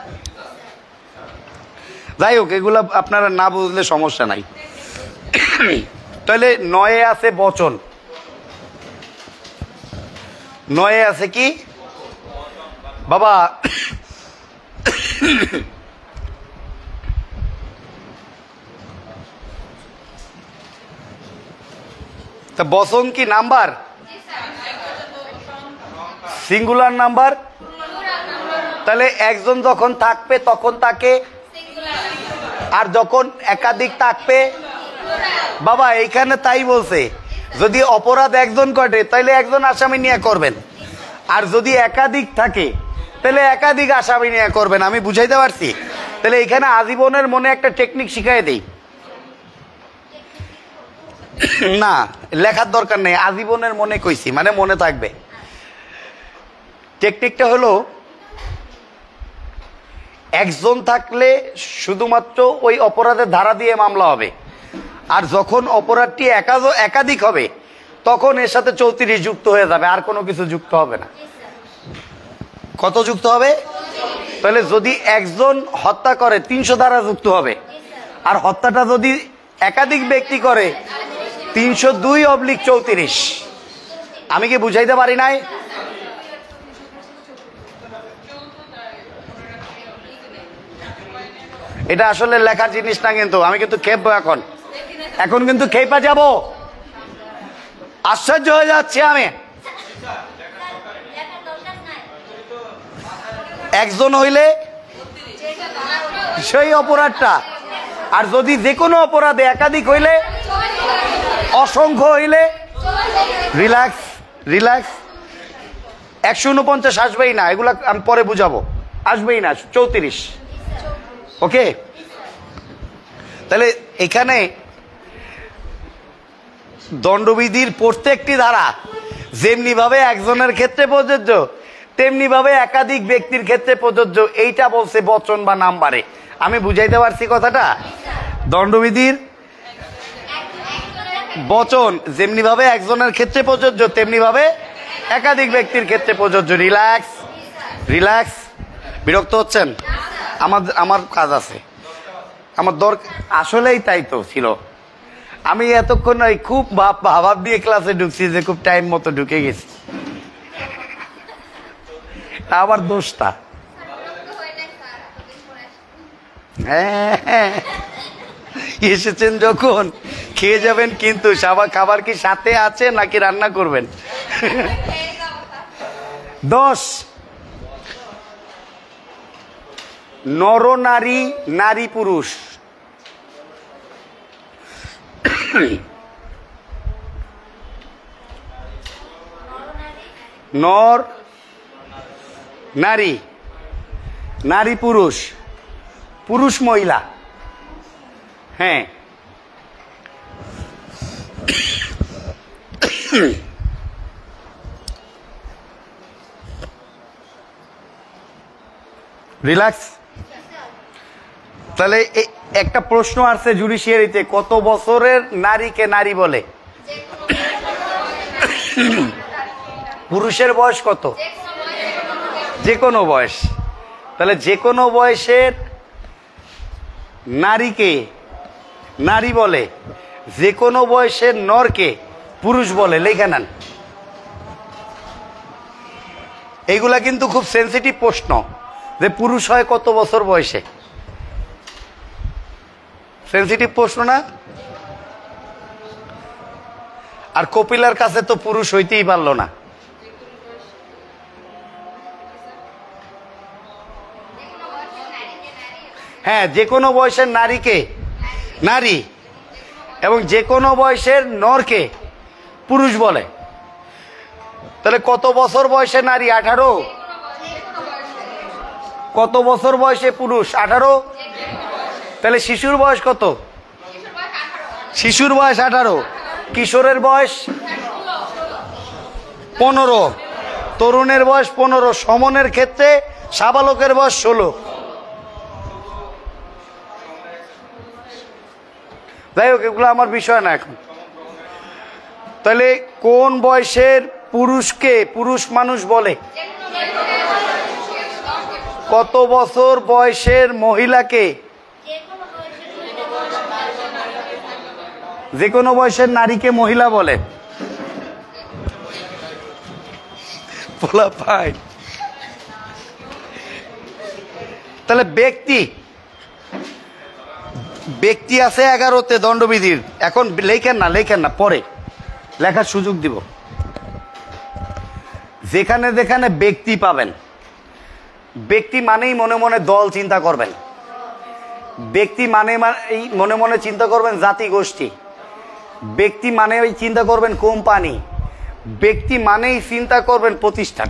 যাই হোক, এগুলা আপনারা না বুঝলে সমস্যা নাই। তাহলে নয়ে আছে বচন। নয়ে আছে কি? বাবা তা বচন কি নাম্বার? Singular number? তাহলে একজন যখন থাকবে, তখন তাকে আর যখন একাধিক থাকবে, বাবা, এইখানে তাই বলছে, যদি অপরাধ একজন ঘটে, তাহলে একজন আসামি নিয়ে করবেন। আর যদি একাধিক থাকে, তাহলে একাধিক আসামি নিয়ে করবেন, আমি বুঝাইতে পারছি। তাহলে এখানে আজীবনের মনে একটা টেকনিক শিখাই দেই। <coughs> না, লেখার দরকার নেই, আজীবনের মনে কইছি মানে মনে থাকবে। টেকনিকটা হলো, একজন থাকলে শুধুমাত্র ওই অপরাধের ধারা দিয়ে মামলা হবে। আর যখন অপরাধটি একাজ, একাধিক হবে, তখন এর সাথে চৌত্রিশ যুক্ত হয়ে যাবে, আর কোনো কিছু যুক্ত হবে না। কত যুক্ত হবে? তাহলে যদি একজন হত্যা করে, তিনশো ধারা যুক্ত হবে। আর হত্যাটা যদি একাধিক ব্যক্তি করে তিনশো দুই অবলিক চৌত্রিশ। আমি কি বুঝাইতে পারি নাই? এটা আসলে লেখার জিনিস না কিন্তু, আমি কিন্তু খেপবো এখন। এখন কিন্তু খেপা যাব। আশ্চর্য হয়ে যাচ্ছে আমি। একজন হইলে সেই অপরাধটা, আর যদি যে কোনো অপরাধে একাধিক হইলে অসংখ্য হইলে রিল্যাক্স রিল্যাক্স। একশো উনপঞ্চাশ আসবেই না, এগুলা আমি পরে বুঝাবো। আসবেই না, চৌত্রিশ। ওকে? তাহলে এখানে দণ্ডবিধির প্রত্যেকটি ধারা যেমনি ভাবে একজনের ক্ষেত্রে প্রযোজ্য তেমনি ভাবে একাধিক ব্যক্তির ক্ষেত্রে প্রযোজ্য, এইটা বলছে বচন বা নাম্বারে। আমি বুঝাইতে পারছি কথাটা? দণ্ডবিধির বচন যেমনি ভাবে একজনের ক্ষেত্রে প্রযোজ্য তেমনি ভাবে একাধিক ব্যক্তির ক্ষেত্রে প্রযোজ্য। রিল্যাক্স রিল্যাক্স বিরক্ত হচ্ছেন? আমার আমার কাজ আছে। আমার দরকার আসলেই তাই তো ছিল। আমি এতক্ষণ ওই খুব ভাব ভাবাব দিয়ে ক্লাসে ঢুকছি যে খুব টাইম মতো ঢুকে গেছি। তা আবার দোষটা? হ্যাঁ, হ্যাঁ। এসেছেন যখন? খেয়ে যাবেন কিন্তু খাবার কি সাথে আছে নাকি রান্না করবেন? দশ। নর নারী নারী পুরুষ। নর, নারী। নারী পুরুষ। পুরুষ মহিলা। হ্যাঁ। <clears throat> রিল্যাক্স তাহলে একটা প্রশ্ন আসছে জুডিশিয়ারিতে কত বছরের নারীকে নারী বলে? <clears throat> পুরুষের বয়স কত? যে কোনো বয়স। তাহলে যে কোনো বয়সের নারীকে নারী বলে যে কোনো বয়সের নরকে পুরুষ বলে লেখা নেন। এইগুলা কিন্তু খুব সেন্সিটিভ প্রশ্ন, যে পুরুষ হয় কত বছর বয়সে। সেন্সিটিভ প্রশ্ন না? আর কপিলার কাছে তো পুরুষ হইতেই পারল না। হ্যাঁ যে কোনো বয়সের নারীকে, নারী, এবং যে কোনো বয়সের নরকে পুরুষ বলে। তাহলে কত বছর বয়সে নারী? আঠারো? কত বছর বয়সে পুরুষ? আঠারো? তাহলে শিশুর বয়স কত? শিশুর বয়স আঠারো। কিশোরের বয়স? পনেরো। তরুণের বয়স পনেরো। সমনের ক্ষেত্রে সাবালকের বয়স ষোলো। যাই হোক, এগুলো আমার বিষয় না এখন। তাহলে কোন বয়সের পুরুষকে পুরুষ মানুষ বলে? কত বছর বয়সের মহিলাকে? যে কোনো বয়সের নারীকে মহিলা বলে। বলা তাহলে ব্যক্তি। ব্যক্তি আছে এগারোতে দণ্ডবিধির। এখন লেখেন না লেখেন না, পরে। লেখার সুযোগ দিব। যেখানে যেখানে ব্যক্তি পাবেন। ব্যক্তি মানেই মনে মনে দল চিন্তা করবেন। ব্যক্তি মানে এই মনে মনে চিন্তা করবেন জাতি গোষ্ঠী। ব্যক্তি মানে ওই চিন্তা করবেন কোম্পানি। ব্যক্তি মানেই চিন্তা করবেন প্রতিষ্ঠান।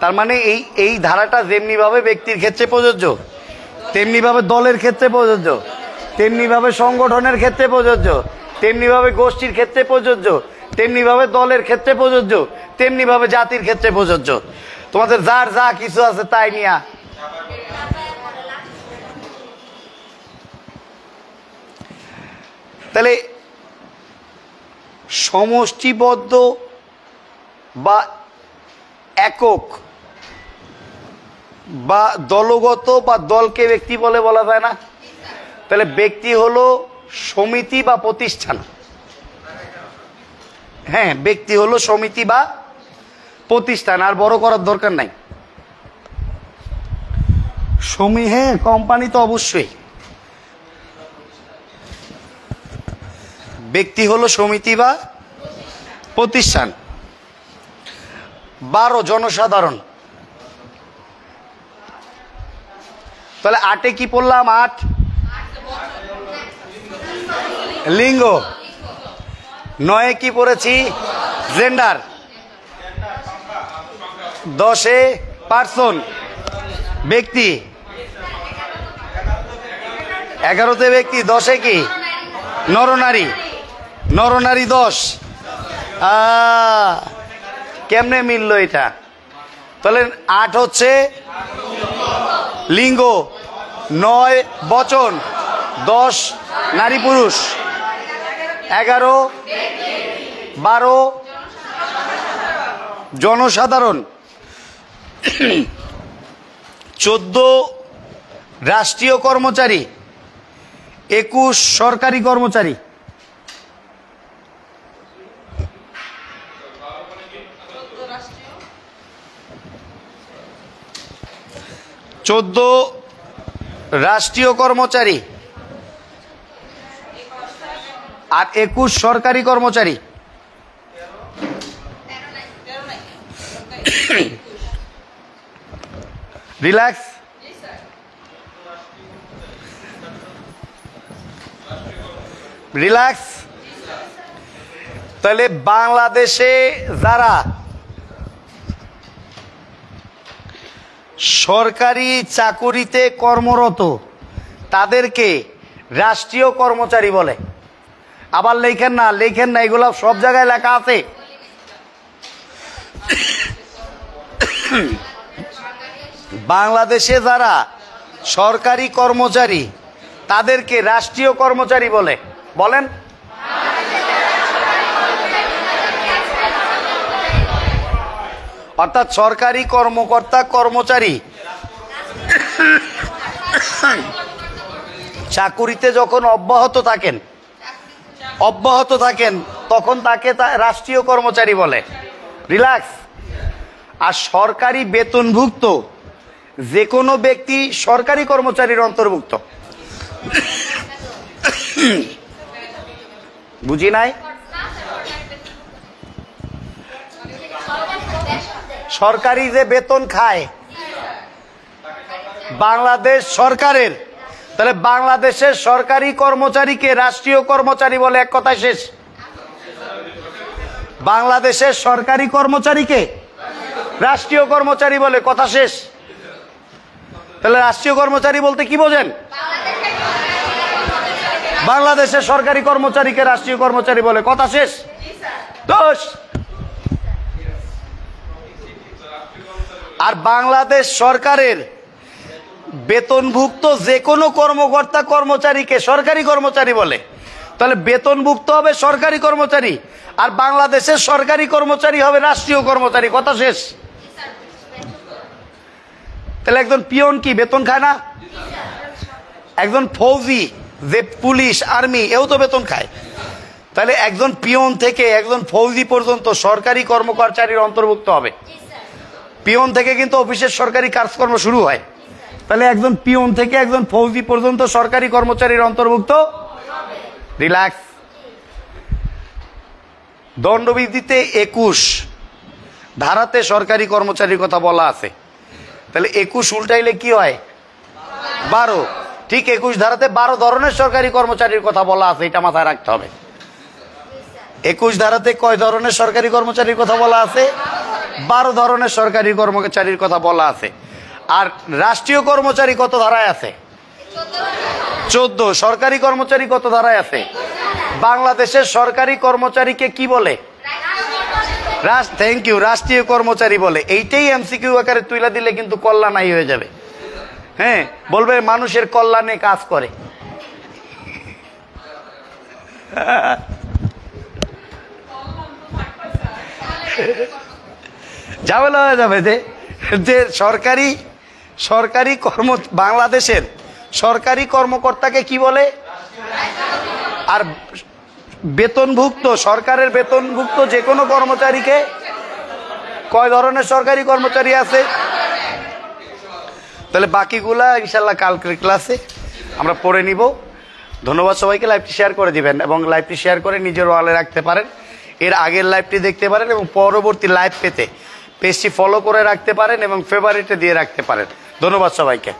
তার মানে এই এই ধারাটা যেমনিভাবে ব্যক্তির ক্ষেত্রে প্রযোজ্য, তেমনিভাবে দলের ক্ষেত্রে প্রযোজ্য। তেমনিভাবে সংগঠনের ক্ষেত্রে প্রযোজ্য, তেমনিভাবে গোষ্ঠীর ক্ষেত্রে প্রযোজ্য, তেমনিভাবে দলের ক্ষেত্রে প্রযোজ্য, তেমনিভাবে জাতির ক্ষেত্রে প্রযোজ্য। তোমাদের যার যা কিছু আছে তাই নিয়া। তাহলে সমষ্টিবদ্ধ বা একক বা দলগত বা দলকে ব্যক্তি বলে বলা যায় না? তাহলে ব্যক্তি হলো সমিতি বা প্রতিষ্ঠান। হ্যাঁ ব্যক্তি হলো সমিতি বা প্রতিষ্ঠান, আর বড় করার দরকার নাই। সমি হ্যাঁ কোম্পানি তো অবশ্যই। ব্যক্তি হলো সমিতি বা প্রতিষ্ঠান। বারো, জনসাধারণ। তাহলে আটে কি পড়লাম? আট। লিঙ্গ। নয়ে কি পড়েছি? জেন্ডার। দশে পার্সন। ব্যক্তি। এগারোতে ব্যক্তি, দশে কি? নরনারী। নরনারী দশ। কেমনে মিলল এটা? তাহলে আট হচ্ছে লিঙ্গ। নয় বচন। দশ নারী পুরুষ। এগারো বারো জনসাধারণ। চোদ্দ রাষ্ট্রীয় কর্মচারী। একুশ সরকারি কর্মচারী। চোদ্দ রাষ্ট্রীয় কর্মচারী। আর একুশ সরকারি কর্মচারী। রিল্যাক্স রিল্যাক্স তাহলে বাংলাদেশে যারা সরকারি চাকুরিতে কর্মরত, তাদেরকে রাষ্ট্রীয় কর্মচারী বলে। আবার লেখেন না লেখেন না, এগুলো সব জায়গায় লেখা আছে। বাংলাদেশে যারা সরকারি কর্মচারী, তাদেরকে রাষ্ট্রীয় কর্মচারী বলে। বলেন। অর্থাৎ সরকারি কর্মকর্তা, কর্মচারী চাকুরিতে যখন অব্যাহত থাকেন অব্যাহত থাকেন, তখন তাকে রাষ্ট্রীয় কর্মচারী বলে। রিল্যাক্স। আর সরকারি বেতনভুক্ত যে কোনো ব্যক্তি সরকারি কর্মচারীর অন্তর্ভুক্ত। বুঝি নাই? সরকারি যে বেতন খায়, বাংলাদেশ সরকারের তাহলে বাংলাদেশের সরকারি কর্মচারীকে রাষ্ট্রীয় কর্মচারী বলে এক কথা শেষ। বাংলাদেশের সরকারি কর্মচারীকে রাষ্ট্রীয় কর্মচারী বলে কথা শেষ। তাহলে রাষ্ট্রীয় কর্মচারী বলতে কি বোঝেন? বাংলাদেশের সরকারি কর্মচারীকে রাষ্ট্রীয় কর্মচারী বলে কথা শেষ। দোষ। আর বাংলাদেশ সরকারের বেতনভুক্ত যে কোনো কর্মকর্তা, কর্মচারীকে সরকারি কর্মচারী বলে। তাহলে বেতনভুক্ত হবে সরকারি কর্মচারী আর বাংলাদেশের সরকারি কর্মচারী হবে রাষ্ট্রীয় কর্মচারী। কথা শেষ। তাহলে একজন পিয়ন কি? বেতন খায় না? একজন ফৌজি, যে পুলিশ, আর্মি, এও তো বেতন খায়। তাহলে একজন পিয়ন থেকে একজন ফৌজি পর্যন্ত সরকারি কর্মকর্তারির অন্তর্ভুক্ত হবে। পিয়ন থেকে কিন্তু অফিসের সরকারি কাজকর্ম শুরু হয়। তাহলে একজন পিয়ন থেকে একজন ফৌজি পর্যন্ত সরকারি কর্মচারীর অন্তর্ভুক্ত? রিল্যাক্স দণ্ডবিধিতে একুশ। ধারাতে সরকারি কর্মচারীর কথা বলা আছে। তাহলে একুশ উল্টাইলে কি হয়? বারো। ঠিক একুশ ধারাতে বারো ধরনের সরকারি কর্মচারীর কথা বলা আছে, এটা মাথায় রাখতে হবে। একুশ ধারাতে কয় ধরনের সরকারি কর্মচারীর কথা বলা আছে? বারো ধরনের সরকারি কর্মচারীর কথা বলা আছে। আর রাষ্ট্রীয় কর্মচারী কত ধারায় আছে? চোদ্দ। সরকারি কর্মচারী কত ধারায় আছে? বাংলাদেশের সরকারি কর্মচারীকে কি বলে? থ্যাংক ইউ রাষ্ট্রীয় কর্মচারী বলে। এইটাই এমসিকিউ আকারে তুইলা দিলে কিন্তু কল্যাণাই হয়ে যাবে। হ্যাঁ বলবে মানুষের কল্যাণে কাজ করে। ঝামেলা হয়ে যাবে যে সরকারি সরকারি কর্ম, বাংলাদেশের সরকারি কর্মকর্তাকে কি বলে? আর বেতনভুক্ত, সরকারের বেতনভুক্ত যে কোনো কর্মচারীকে কয় ধরনের সরকারি কর্মচারী আছে? তাহলে বাকিগুলা ইনশাল্লাহ কালকের ক্লাসে আমরা পড়ে নিব। ধন্যবাদ সবাইকে, লাইভটি শেয়ার করে দিবেন এবং লাইভটি শেয়ার করে নিজের ওয়ালে রাখতে পারেন। এর আগের লাইভটি দেখতে পারেন এবং পরবর্তী লাইভ পেতে পেজটি ফলো করে রাখতে পারেন এবং ফেভারিটে দিয়ে রাখতে পারেন। ধন্যবাদ সবাইকে।